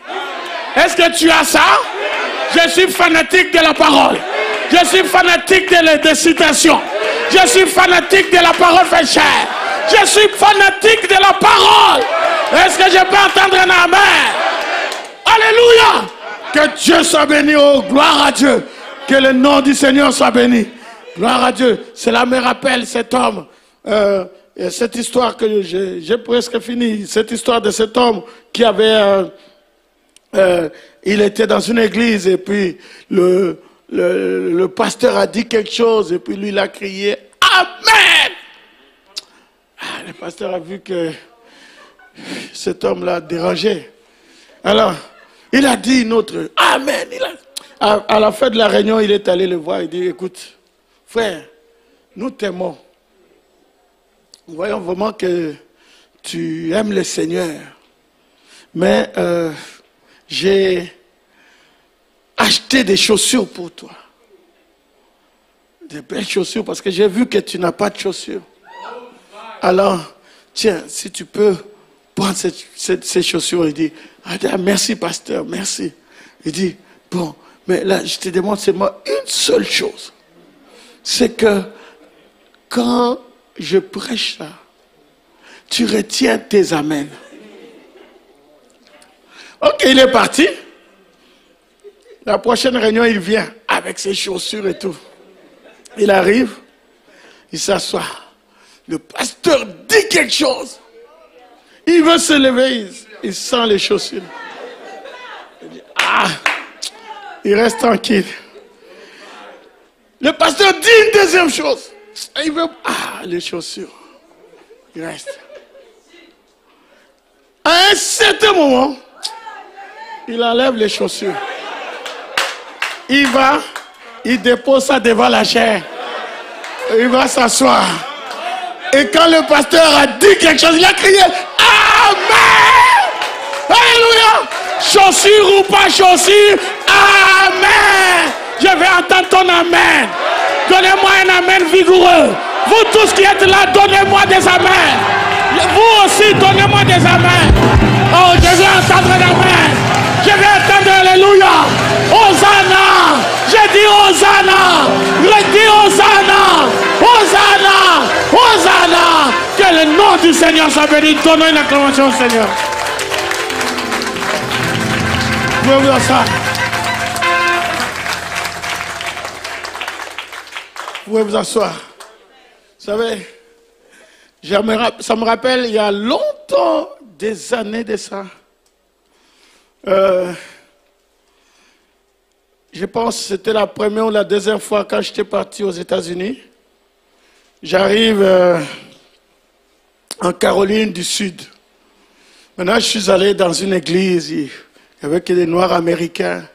Est-ce que tu as ça? Je suis fanatique de la parole. Je suis fanatique des citations. Je suis fanatique de la parole fait chair. Je suis fanatique de la parole. Est-ce que je peux entendre un amen? Alléluia. Que Dieu soit béni. Oh, gloire à Dieu. Que le nom du Seigneur soit béni. Gloire à Dieu. Cela me rappelle cet homme. Euh, cette histoire que j'ai presque fini. Cette histoire de cet homme qui avait... Euh, euh, il était dans une église et puis le, le, pasteur a dit quelque chose et puis lui il a crié Amen. Ah, le pasteur a vu que cet homme l'a dérangé. Alors, il a dit une autre Amen. à, la fin de la réunion, il est allé le voir et dit Écoute, frère, nous t'aimons. Nous voyons vraiment que tu aimes le Seigneur. Mais euh, j'ai acheté des chaussures pour toi. Des belles chaussures parce que j'ai vu que tu n'as pas de chaussures. Alors, tiens, si tu peux prendre ces chaussures, il dit, ah, merci pasteur, merci. Il dit, bon, mais là, je te demande seulement une seule chose. C'est que quand je prêche là, tu retiens tes amens. Ok, il est parti. La prochaine réunion, il vient avec ses chaussures et tout. Il arrive, il s'assoit. Le pasteur dit quelque chose. Il veut se lever, il, sent les chaussures. Ah, il reste tranquille. Le pasteur dit une deuxième chose. Il veut, ah, les chaussures. Il reste. À un certain moment, il enlève les chaussures. Il va, il dépose ça devant la chair. Il va s'asseoir. Et quand le pasteur a dit quelque chose, il a crié Amen. Alléluia. Chaussures ou pas chaussures, Amen. Je vais entendre ton Amen. Donnez-moi un Amen vigoureux. Vous tous qui êtes là, donnez-moi des Amen. Vous aussi, donnez-moi des Amen. Oh, je vais entendre un Amen. Je vais entendre Alléluia. Hosanna. J'ai dit Hosanna. Je dis Hosanna. Hosanna. Hosanna. Que le nom du Seigneur soit béni. Donnons une acclamation au Seigneur. Vous pouvez vous asseoir. Vous savez, ça me rappelle il y a longtemps, des années de ça. Euh, je pense que c'était la première ou la deuxième fois quand j'étais parti aux États-Unis. J'arrive euh, en Caroline du Sud. Maintenant, je suis allé dans une église avec des Noirs américains.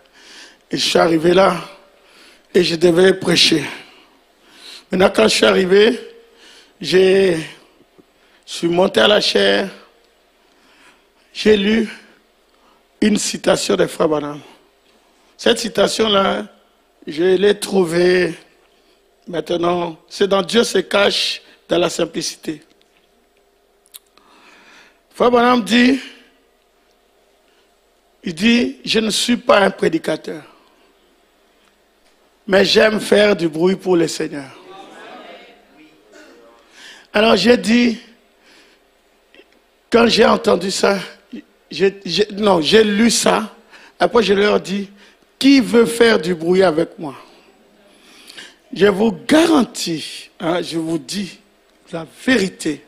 Et je suis arrivé là et je devais prêcher. Maintenant, quand je suis arrivé, je suis monté à la chair, j'ai lu une citation de Frère Banham. Cette citation-là, je l'ai trouvée maintenant. C'est dans Dieu se cache dans la simplicité. Frère Banham dit, il dit, je ne suis pas un prédicateur, mais j'aime faire du bruit pour le Seigneur. Alors j'ai dit, quand j'ai entendu ça, non, j'ai lu ça. Après, je leur dis, qui veut faire du bruit avec moi? Je vous garantis, hein, je vous dis la vérité.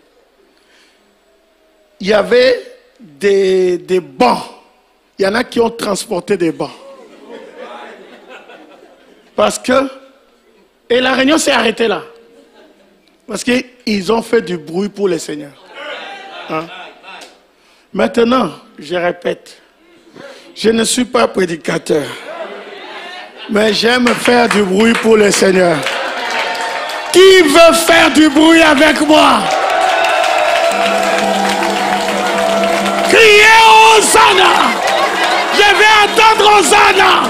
Il y avait des, des bancs. Il y en a qui ont transporté des bancs. Parce que, et la réunion s'est arrêtée là. Parce qu'ils ont fait du bruit pour les seigneurs. Hein? Maintenant, je répète, je ne suis pas prédicateur, mais j'aime faire du bruit pour le Seigneur. Qui veut faire du bruit avec moi? Criez Hosanna Je vais entendre Hosanna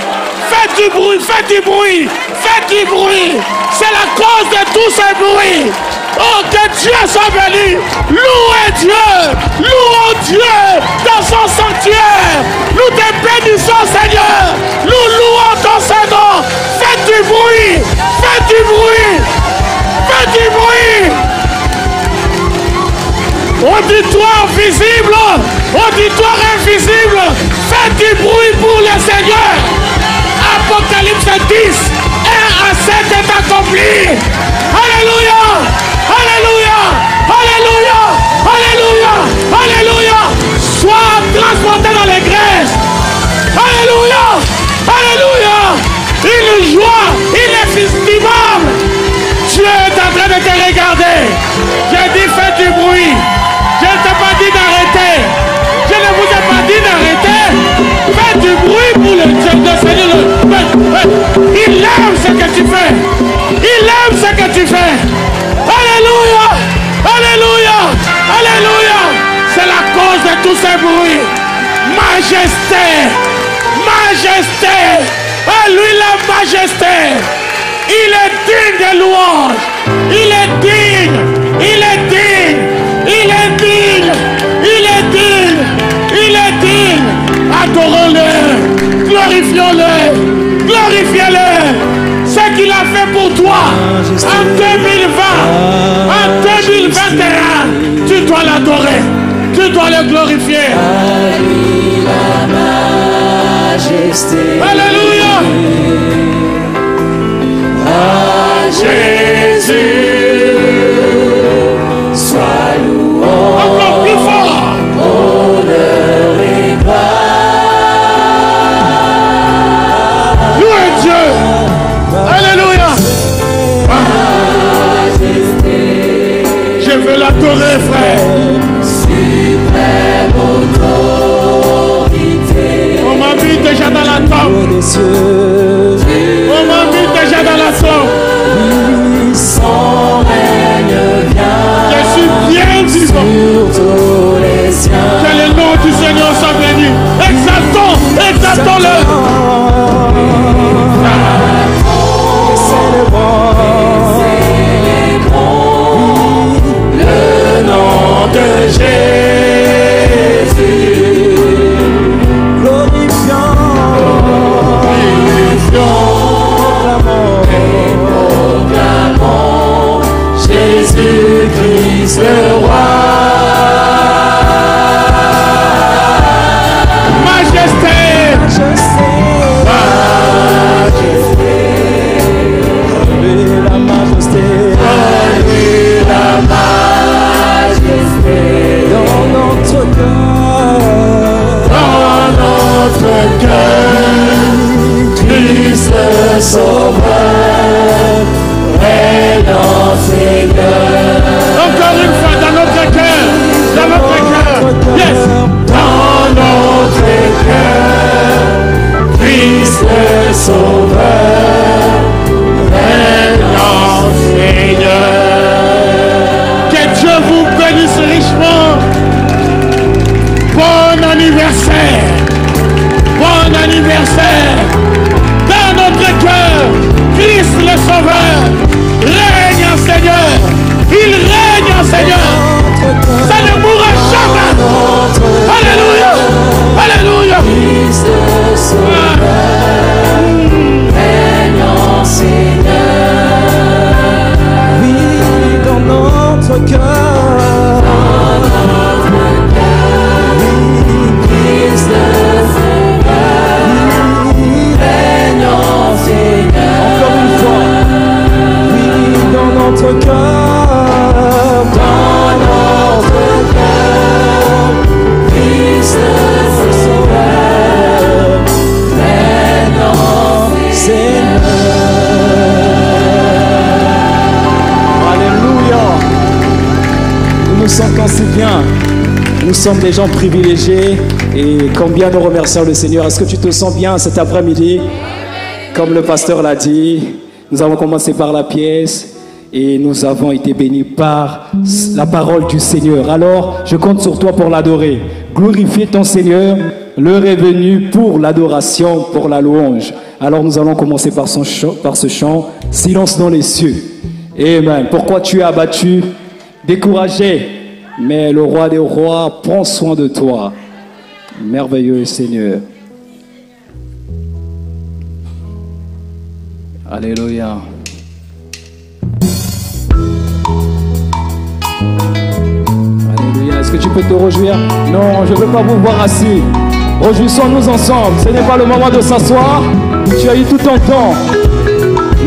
Faites du bruit, faites du bruit, faites du bruit C'est la cause de tout ce bruit Oh, que Dieu soit béni. Louez Dieu. Louons Dieu dans son sanctuaire. Nous te bénissons, Seigneur. Nous louons ton Saint-Nom. Faites du bruit. Faites du bruit. Faites du bruit. Auditoire visible, auditoire invisible, faites du bruit pour le Seigneur. Apocalypse 10, 1 à 7 est accompli. Alléluia, Alléluia, Alléluia, Alléluia, Alléluia. Sois transporté dans les graisses. Alléluia, Alléluia. Une joie inestimable. Dieu est en train de te regarder. J'ai dit fais du bruit. Je ne t'ai pas dit d'arrêter. Je ne vous ai pas dit d'arrêter. Fais du bruit pour le Seigneur. Il aime ce que tu fais. Il aime ce que tu fais. Ces bruits. Majesté. Majesté. À lui la majesté. Il est digne de louange. Il est digne. Il est digne. Il est digne. Il est digne. Il est digne. Adorons-le. Glorifions-le. Glorifiez-le. Ce qu'il a fait pour toi en 2020, en 2021, tu dois l'adorer. Tu dois le glorifier. Alléluia. Jésus, sois loué. Encore plus fort. Louez Dieu. Alléluia. Je veux l'adorer, tombe. des cieux, On vu déjà dans la son règne Je suis bien vivant. Que le nom du Seigneur soit béni. Exaltons, exaltons-le. Christ le Sauveur, régnant Seigneur, Encore une fois, dans notre cœur. Dans notre cœur. Dans notre cœur, Christ le Sauveur, régnant Seigneur. Sommes des gens privilégiés et combien nous remercions le Seigneur. Est-ce que tu te sens bien cet après-midi? Comme le pasteur l'a dit, nous avons commencé par la pièce et nous avons été bénis par la parole du Seigneur. Alors, je compte sur toi pour l'adorer. Glorifier ton Seigneur. L'heure est venue pour l'adoration, pour la louange. Alors, nous allons commencer par, par ce chant, Silence dans les cieux. Amen. Pourquoi tu es abattu, découragé Mais le roi des rois prend soin de toi. Merveilleux Seigneur. Alléluia. Alléluia. Est-ce que tu peux te réjouir? Non, je ne veux pas vous voir assis. Réjouissons-nous ensemble. Ce n'est pas le moment de s'asseoir. Tu as eu tout ton temps.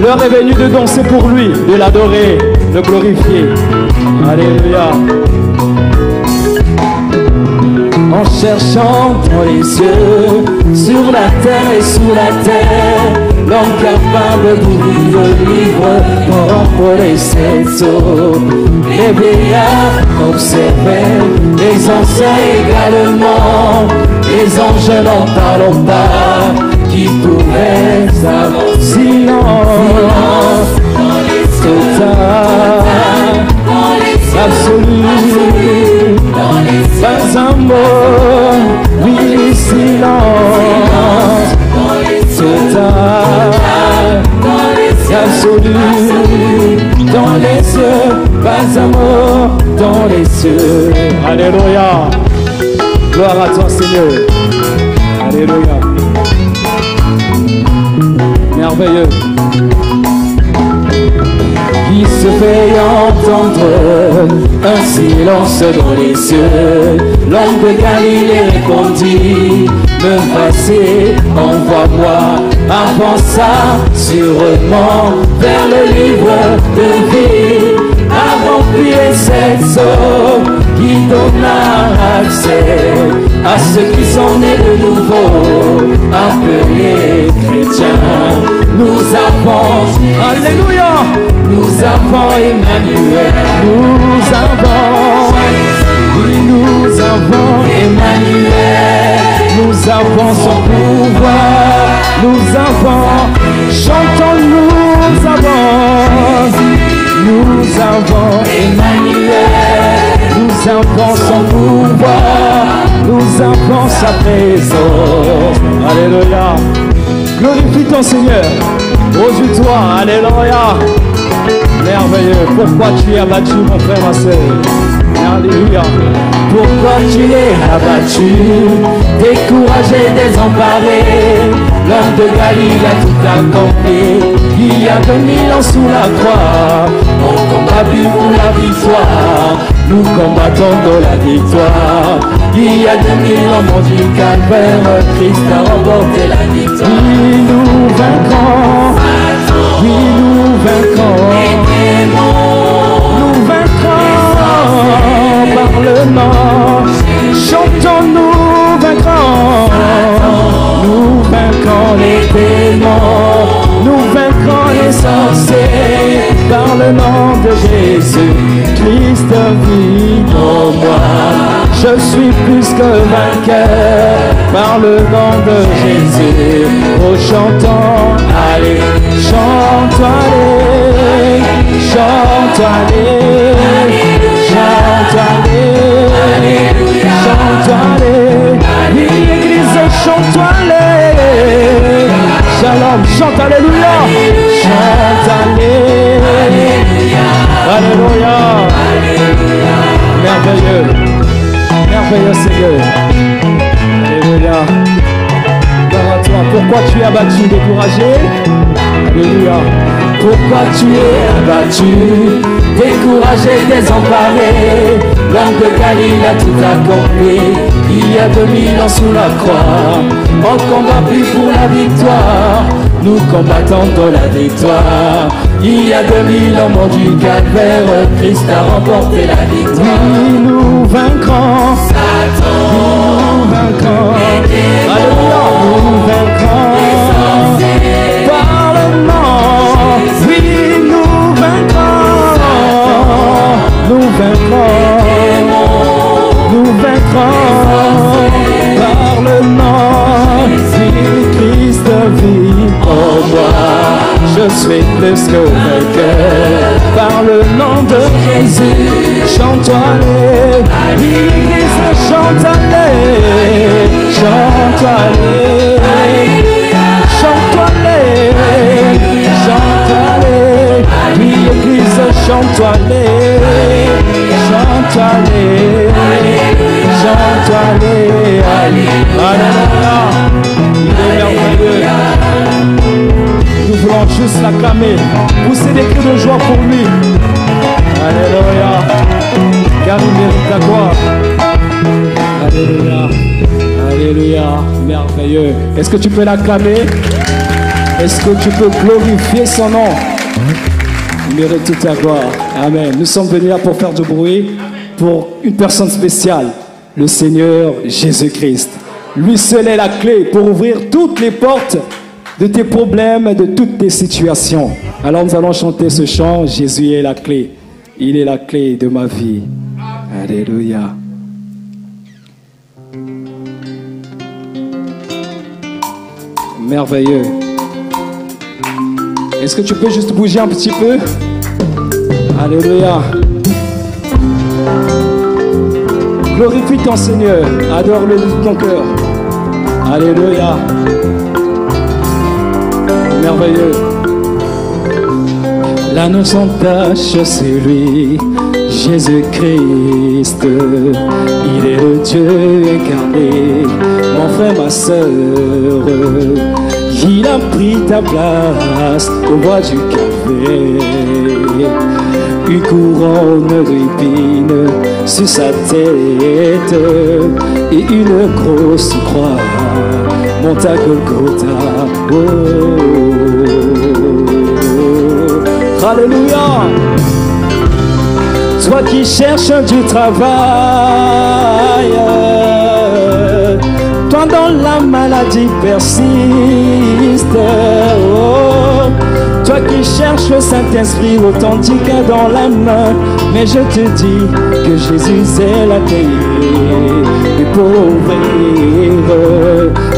L'heure est venue de danser pour lui, de l'adorer, de glorifier. Alléluia. En cherchant dans les cieux, sur la terre et sous la terre, l'homme capable d'ouvrir le livre pour les sept eaux. Les veillards observaient, les anciens également, les anges n'en parlons pas, qui pouvaient savoir silence total, absolu, pas un mot, oui, silence total, absolu, dans les cieux, pas un mot, dans les cieux. Alléluia. Gloire à toi, Seigneur. Alléluia. Merveilleux. Qui se fait entendre un silence dans les cieux. L'homme de Galilée répondit, me passer, envoie-moi, avança sûrement vers le livre de vie, à remplir cette eau qui donna accès à ceux qui sont nés de nouveau, appelés chrétiens. Nous avons, Alléluia, nous avons Emmanuel, nous avons, oui, nous avons Emmanuel, nous avons son pouvoir, nous avons, chantons, nous avons, nous avons Emmanuel, nous avons son pouvoir, nous avons sa présence. Alléluia. Glorifie ton Seigneur. Aujourd'hui-toi. Alléluia. Merveilleux. Pourquoi tu es abattu, mon frère, ma soeur Alléluia. Pourquoi tu es abattu, découragé, désemparé L'homme de Galilée a tout accompli. Il y a 2000 ans sous la croix, on combat pour la victoire. Nous combattons dans la victoire. Il y a 2000 ans, mon Dieu, calvaire, Christ a remporté la victoire. Nous vaincrons. Oui, nous vaincrons. Nous vaincrons par le nom. Chantons, nous vaincrons. Nous vaincrons les démons. Nous vaincrons les sorciers par le nom de Jésus. Christ vit en moi. Je suis plus que vainqueur par le nom de Jésus. Oh, chantons, allez, chante, allez, allez, Pourquoi tu es abattu, découragé, désemparé L'homme de Galilée a tout accompli. Il y a 2000 ans sous la croix. On combat plus pour la victoire. Nous combattons dans la victoire. Il y a 2000 ans, mon du calvaire, Christ a remporté la victoire. Oui, nous vaincrons. Je suis plus que vainqueur par le nom de Jésus. Chante-toi-les, l'Église chante-les, chante-les, chante-les, chante-les, oui, l'Église chante-toi aller, chante-toi aller, chante-toi aller. Alléluia, Juste l'acclamer, pousser des cris de joie pour lui. Alléluia, car il mérite ta gloire. Alléluia, Alléluia, merveilleux. Est-ce que tu peux l'acclamer? Est-ce que tu peux glorifier son nom? Il mérite toute ta gloire. Amen. Nous sommes venus là pour faire du bruit pour une personne spéciale, le Seigneur Jésus-Christ. Lui seul est la clé pour ouvrir toutes les portes de tes problèmes, de toutes tes situations. Alors nous allons chanter ce chant, Jésus est la clé. Il est la clé de ma vie. Alléluia. Merveilleux. Est-ce que tu peux juste bouger un petit peu? Alléluia. Glorifie ton Seigneur. Adore-le de ton cœur. Alléluia. Merveilleux. L'anneau sans tâche, c'est lui, Jésus-Christ. Il est le Dieu incarné, mon frère, ma soeur. Il a pris ta place au bois du café. Une couronne d'épines sur sa tête et une grosse croix monte à Golgotha. Oh. Alléluia. Toi qui cherches du travail, toi dont la maladie persiste, oh, toi qui cherches le Saint-Esprit authentique dans la main, mais je te dis que Jésus est la clé pour ouvrir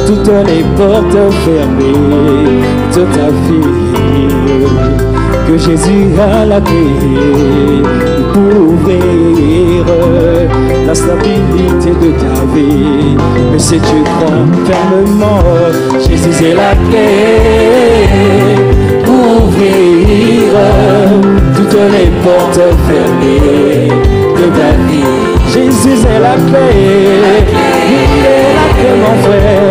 toutes les portes fermées de ta vie que Jésus a la clé pour ouvrir la stabilité de ta vie. Mais si tu crois fermement, Jésus est la clé toutes les portes fermées de ta vie. Jésus est la clé, il est la clé mon frère.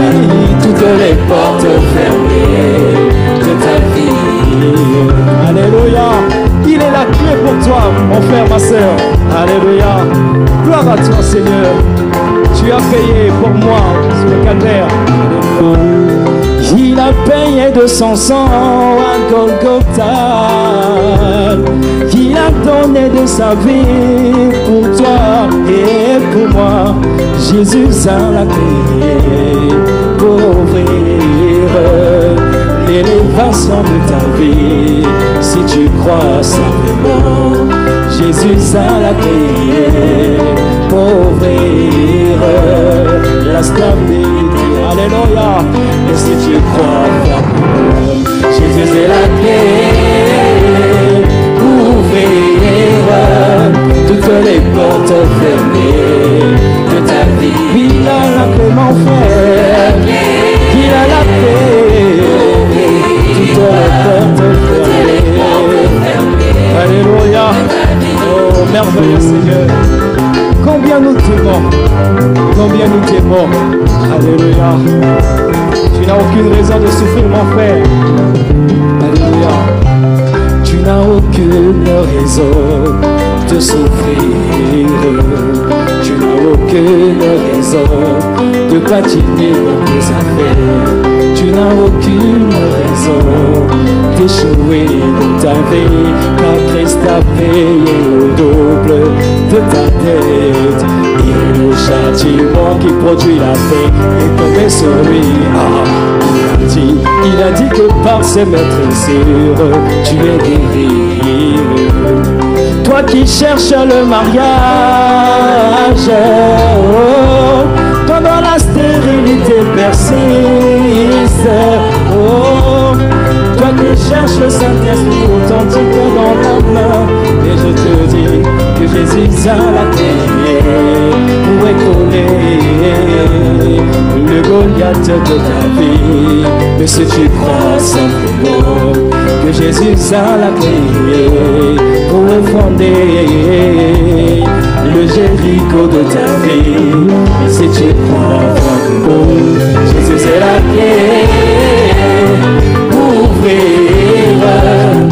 Oui, toutes les portes fermées ta vie. Alléluia. Il est la clé pour toi, mon frère, ma soeur. Alléluia. Gloire à toi, Seigneur. Tu as payé pour moi sur le calvaire. Il a payé de son sang à Golgotha. Il a donné de sa vie pour toi et pour moi. Jésus a la clé pour ouvrir l'élévation de ta vie. Si tu crois simplement, Jésus a la clé pour ouvrir la stabilité. Alléluia. Et si tu crois Jésus est la clé pour ouvrir toutes les portes fermées de ta vie. Il a la clé, mon frère. Il a la clé Alléluia. Oh, merveilleux Seigneur. Combien nous t'aimons. Combien nous t'aimons. Alléluia. Tu n'as aucune raison de souffrir, mon frère. Alléluia. Tu n'as aucune raison de souffrir. Tu n'as aucune raison de patiner dans tes affaires tu n'as aucune raison d'échouer dans ta vie, car Christ a payé le double de ta tête. Et le châtiment qui produit la paix est tombé sur lui. Ah, il a dit, il a dit que par ses maîtres tu es guéri. Toi qui cherches le mariage, oh, la stérilité persiste. Oh, toi qui cherches le Saint-Esprit authentique dans la main, je te dis que Jésus a la clé pour écouler le Goliath de ta vie. Mais si tu crois simplement que Jésus a la clé pour fonder le Jéricho de ta vie. Si tu la foi Jésus est la clé pour ouvrir.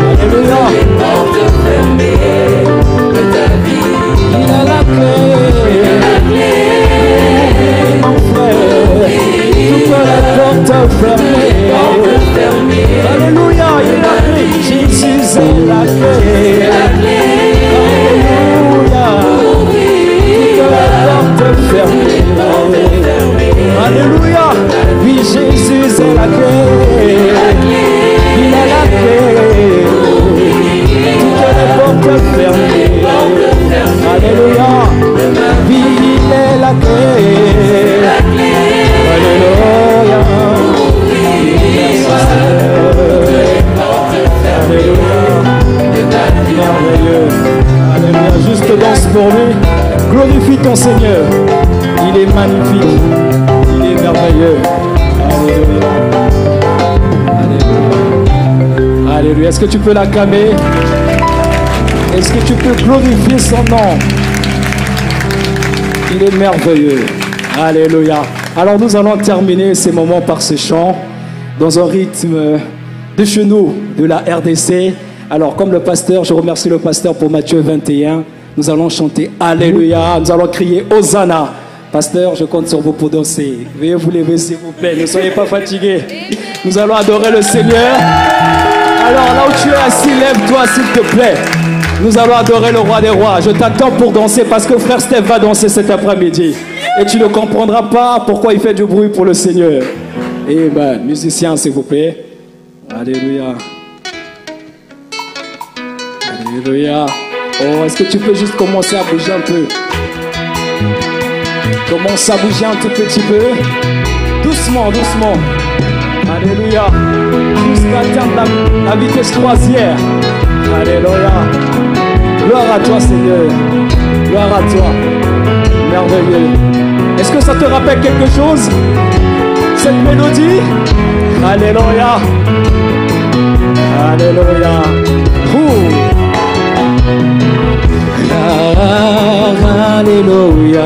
Alléluia. Oui, Jésus est la clé. Est-ce que tu peux l'acclamer? Est-ce que tu peux glorifier son nom? Il est merveilleux. Alléluia. Alors nous allons terminer ces moments par ce chant dans un rythme de chez nous, de la RDC. Alors comme le pasteur, je remercie le pasteur pour Matthieu 21. Nous allons chanter Alléluia. Nous allons crier Hosanna. Pasteur, je compte sur vous pour danser. Veuillez vous lever s'il vous plaît. Ne soyez pas fatigués. Nous allons adorer le Seigneur. Alors là où tu es assis, lève-toi s'il te plaît. Nous allons adorer le roi des rois. Je t'attends pour danser parce que frère Steph va danser cet après-midi. Et tu ne comprendras pas pourquoi il fait du bruit pour le Seigneur. Amen. Musiciens, s'il vous plaît. Alléluia. Alléluia. Oh, est-ce que tu peux juste commencer à bouger un peu? Commence à bouger un tout petit peu. Doucement, doucement. Alléluia. La, vitesse croisière. Alléluia. Gloire à toi, Seigneur. Gloire à toi. Merveilleux. Est-ce que ça te rappelle quelque chose Cette mélodie? Alléluia. Alléluia. Alléluia.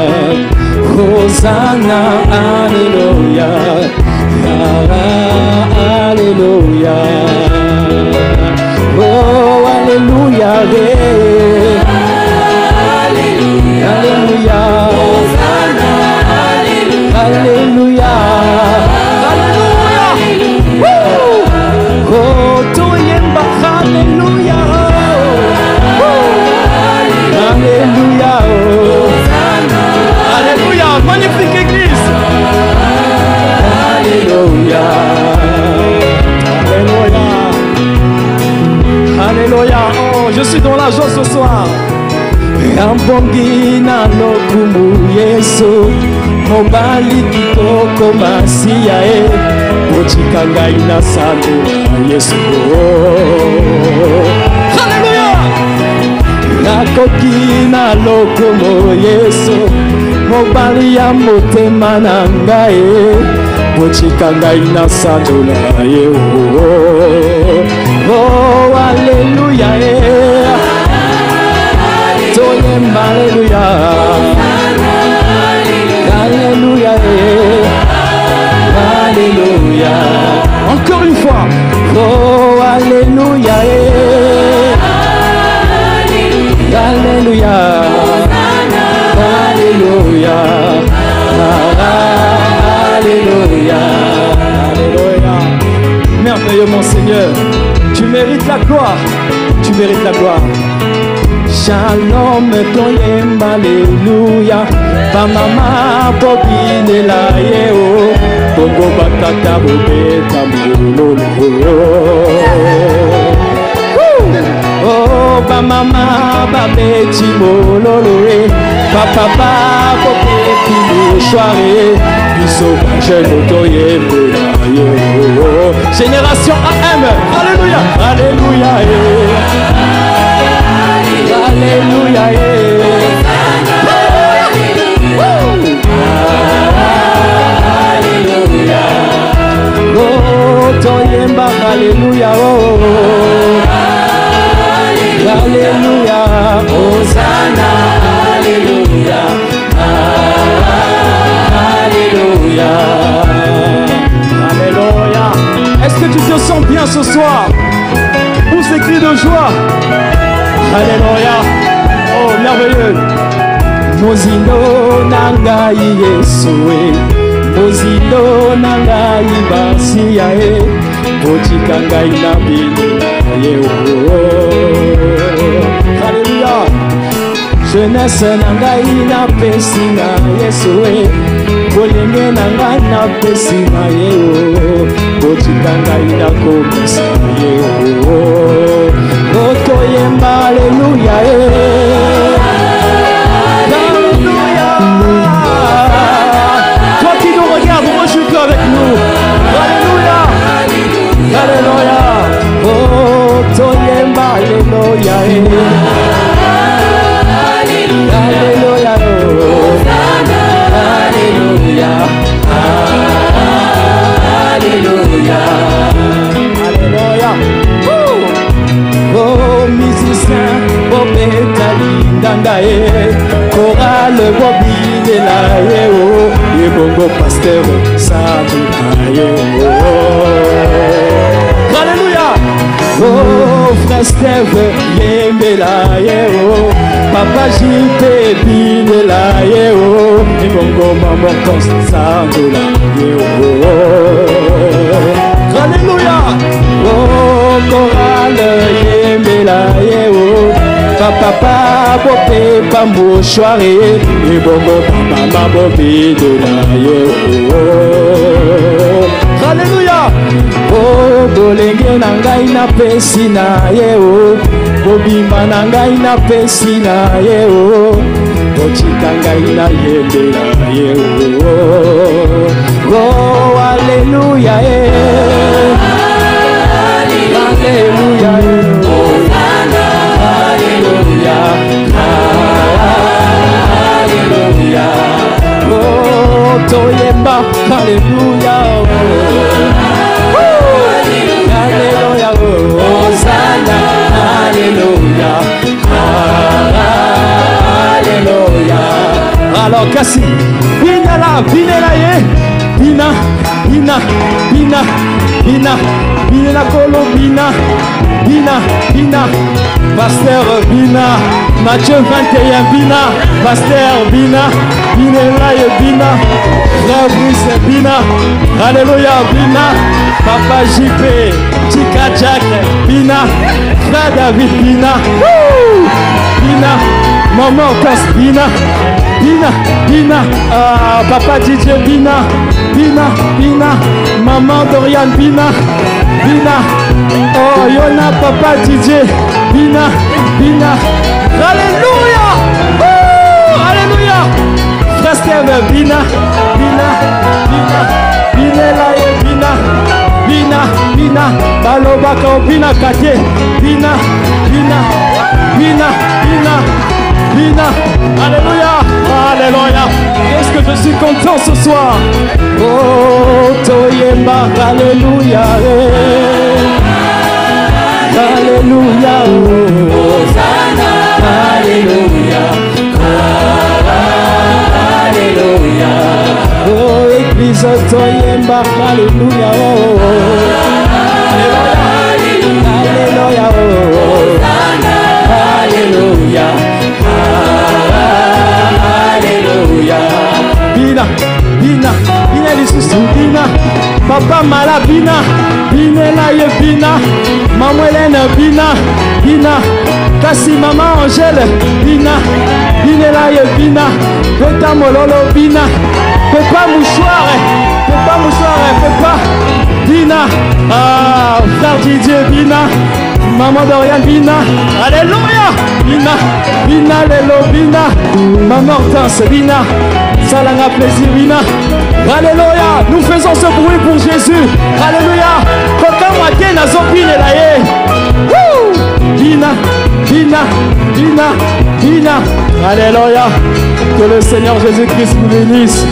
Hosanna, Alléluia. Ah, Alléluia. Oh, Alléluia. eh. Alléluia. Alléluia. Alléluia. Mobali kitoko masiya e kotika ngai na sango yesu. Haleluya nakoki na lokumu yesu mobali ya motema na ngai kotika ngai na sango na ye oh, aleluya e Toyemba, Alléluia. Alléluia. Alléluia. Encore une fois. Oh, Alléluia. eh. Alléluia. Alléluia. Alléluia. Alléluia. Merveilleux mon Seigneur. Tu mérites la gloire. Tu mérites la gloire. Shalom toyemba aleluya bamama bobinela ye o. Bongo batata bobeta mololo bamama babeti mololo e bapapa bobeti moshware biso bajene toyembela ye génération am alléluia. Alléluia. eh. Alléluia. Alléluia. Oh, Alléluia. Oh, Alléluia. Hosanna, Alléluia. Alléluia. Alléluia. Est-ce que tu te sens bien ce soir? Pour ces cris de joie. Alléluia. Oh, merveilleux. Mozindo nangai Yesue. Mozindo nangai Basia. Botika ngai na bino na ye. oh. Alléluia. jeunesse na ngai napesi na yesu e bolenge na ngai napesi na ye o botika ngai nakomisa ye o otoyemba aleluya e Alléluia. Toi qui nous regardes, rejoue-toi avec nous. Alléluia. Alléluia. Oh, toyemba, Alléluia. Alléluia. Alléluia. Alléluia. Alléluia. Musicien, bobetali ndanga ye chorale bobinela ye o ebongo paster ye o Alléluia. Oh frère Steve yembela ye o Papa JP binela ye o Ebongo ye Alléluia. Oh chorale yembela ye o. Papa bopepa moshware Ebongo mama bobinela ye o. Alléluia o bolenge na ngai napesi na ye o. Bobima na ngai napesi na ye o. Botika ngai na yembela ye o. O aleluya e kasi binala binela ye bina bina bina bina bina kolo, bina, bina, bina, Pasteur Bina, Matthieu 21, Bina, Pasteur Bina, Bina la ye, Bina, Frère Brice Bina, Alléluia, Bina, Papa JP, Tika Jack, Bina, Frère David Bina! Bina, Maman Kos Bina, Bina, Bina, ah, Papa DJ Bina, Bina, Bina, Maman Dorian Bina, Bina, oh Yona Papa DJ, Bina, Bina, Alléluia, Wouh! Alléluia, Frère Bina, Bina, la ye, Bina, Bina, Bina, balobaka Bina kate, Bina, Bina, Bina, Bina, Bina, Alléluia, Alléluia. Est-ce que je suis content ce soir? Oh, Toyemba, Alléluia. Alléluia, oh, Alléluia, Alléluia. Oh, Église, Alléluia. Alléluia. Alléluia, Alléluia. Bina, Bina, Bina lisusu Bina, Papa Mala Bina, Bina la ye Bina, Maman Hélène Bina, Bina, kasi Maman Angèle Bina, Bina la ye Bina, Peta Mololo Bina, Papa Mouchoir, Papa Mouchoir, Papa Bina, ah, frère Didier Bina, Maman Dorian Bina, Alléluia, Bina, Bina Lelo Bina, Maman Hortense Bina, Salanga plaisir Bina, Alléluia, nous faisons ce bruit pour Jésus, Alléluia, Koka Mwate Nazo Bina la ye, Wouh! Bina, Bina, Bina, Bina, Alléluia, que le Seigneur Jésus-Christ vous bénisse.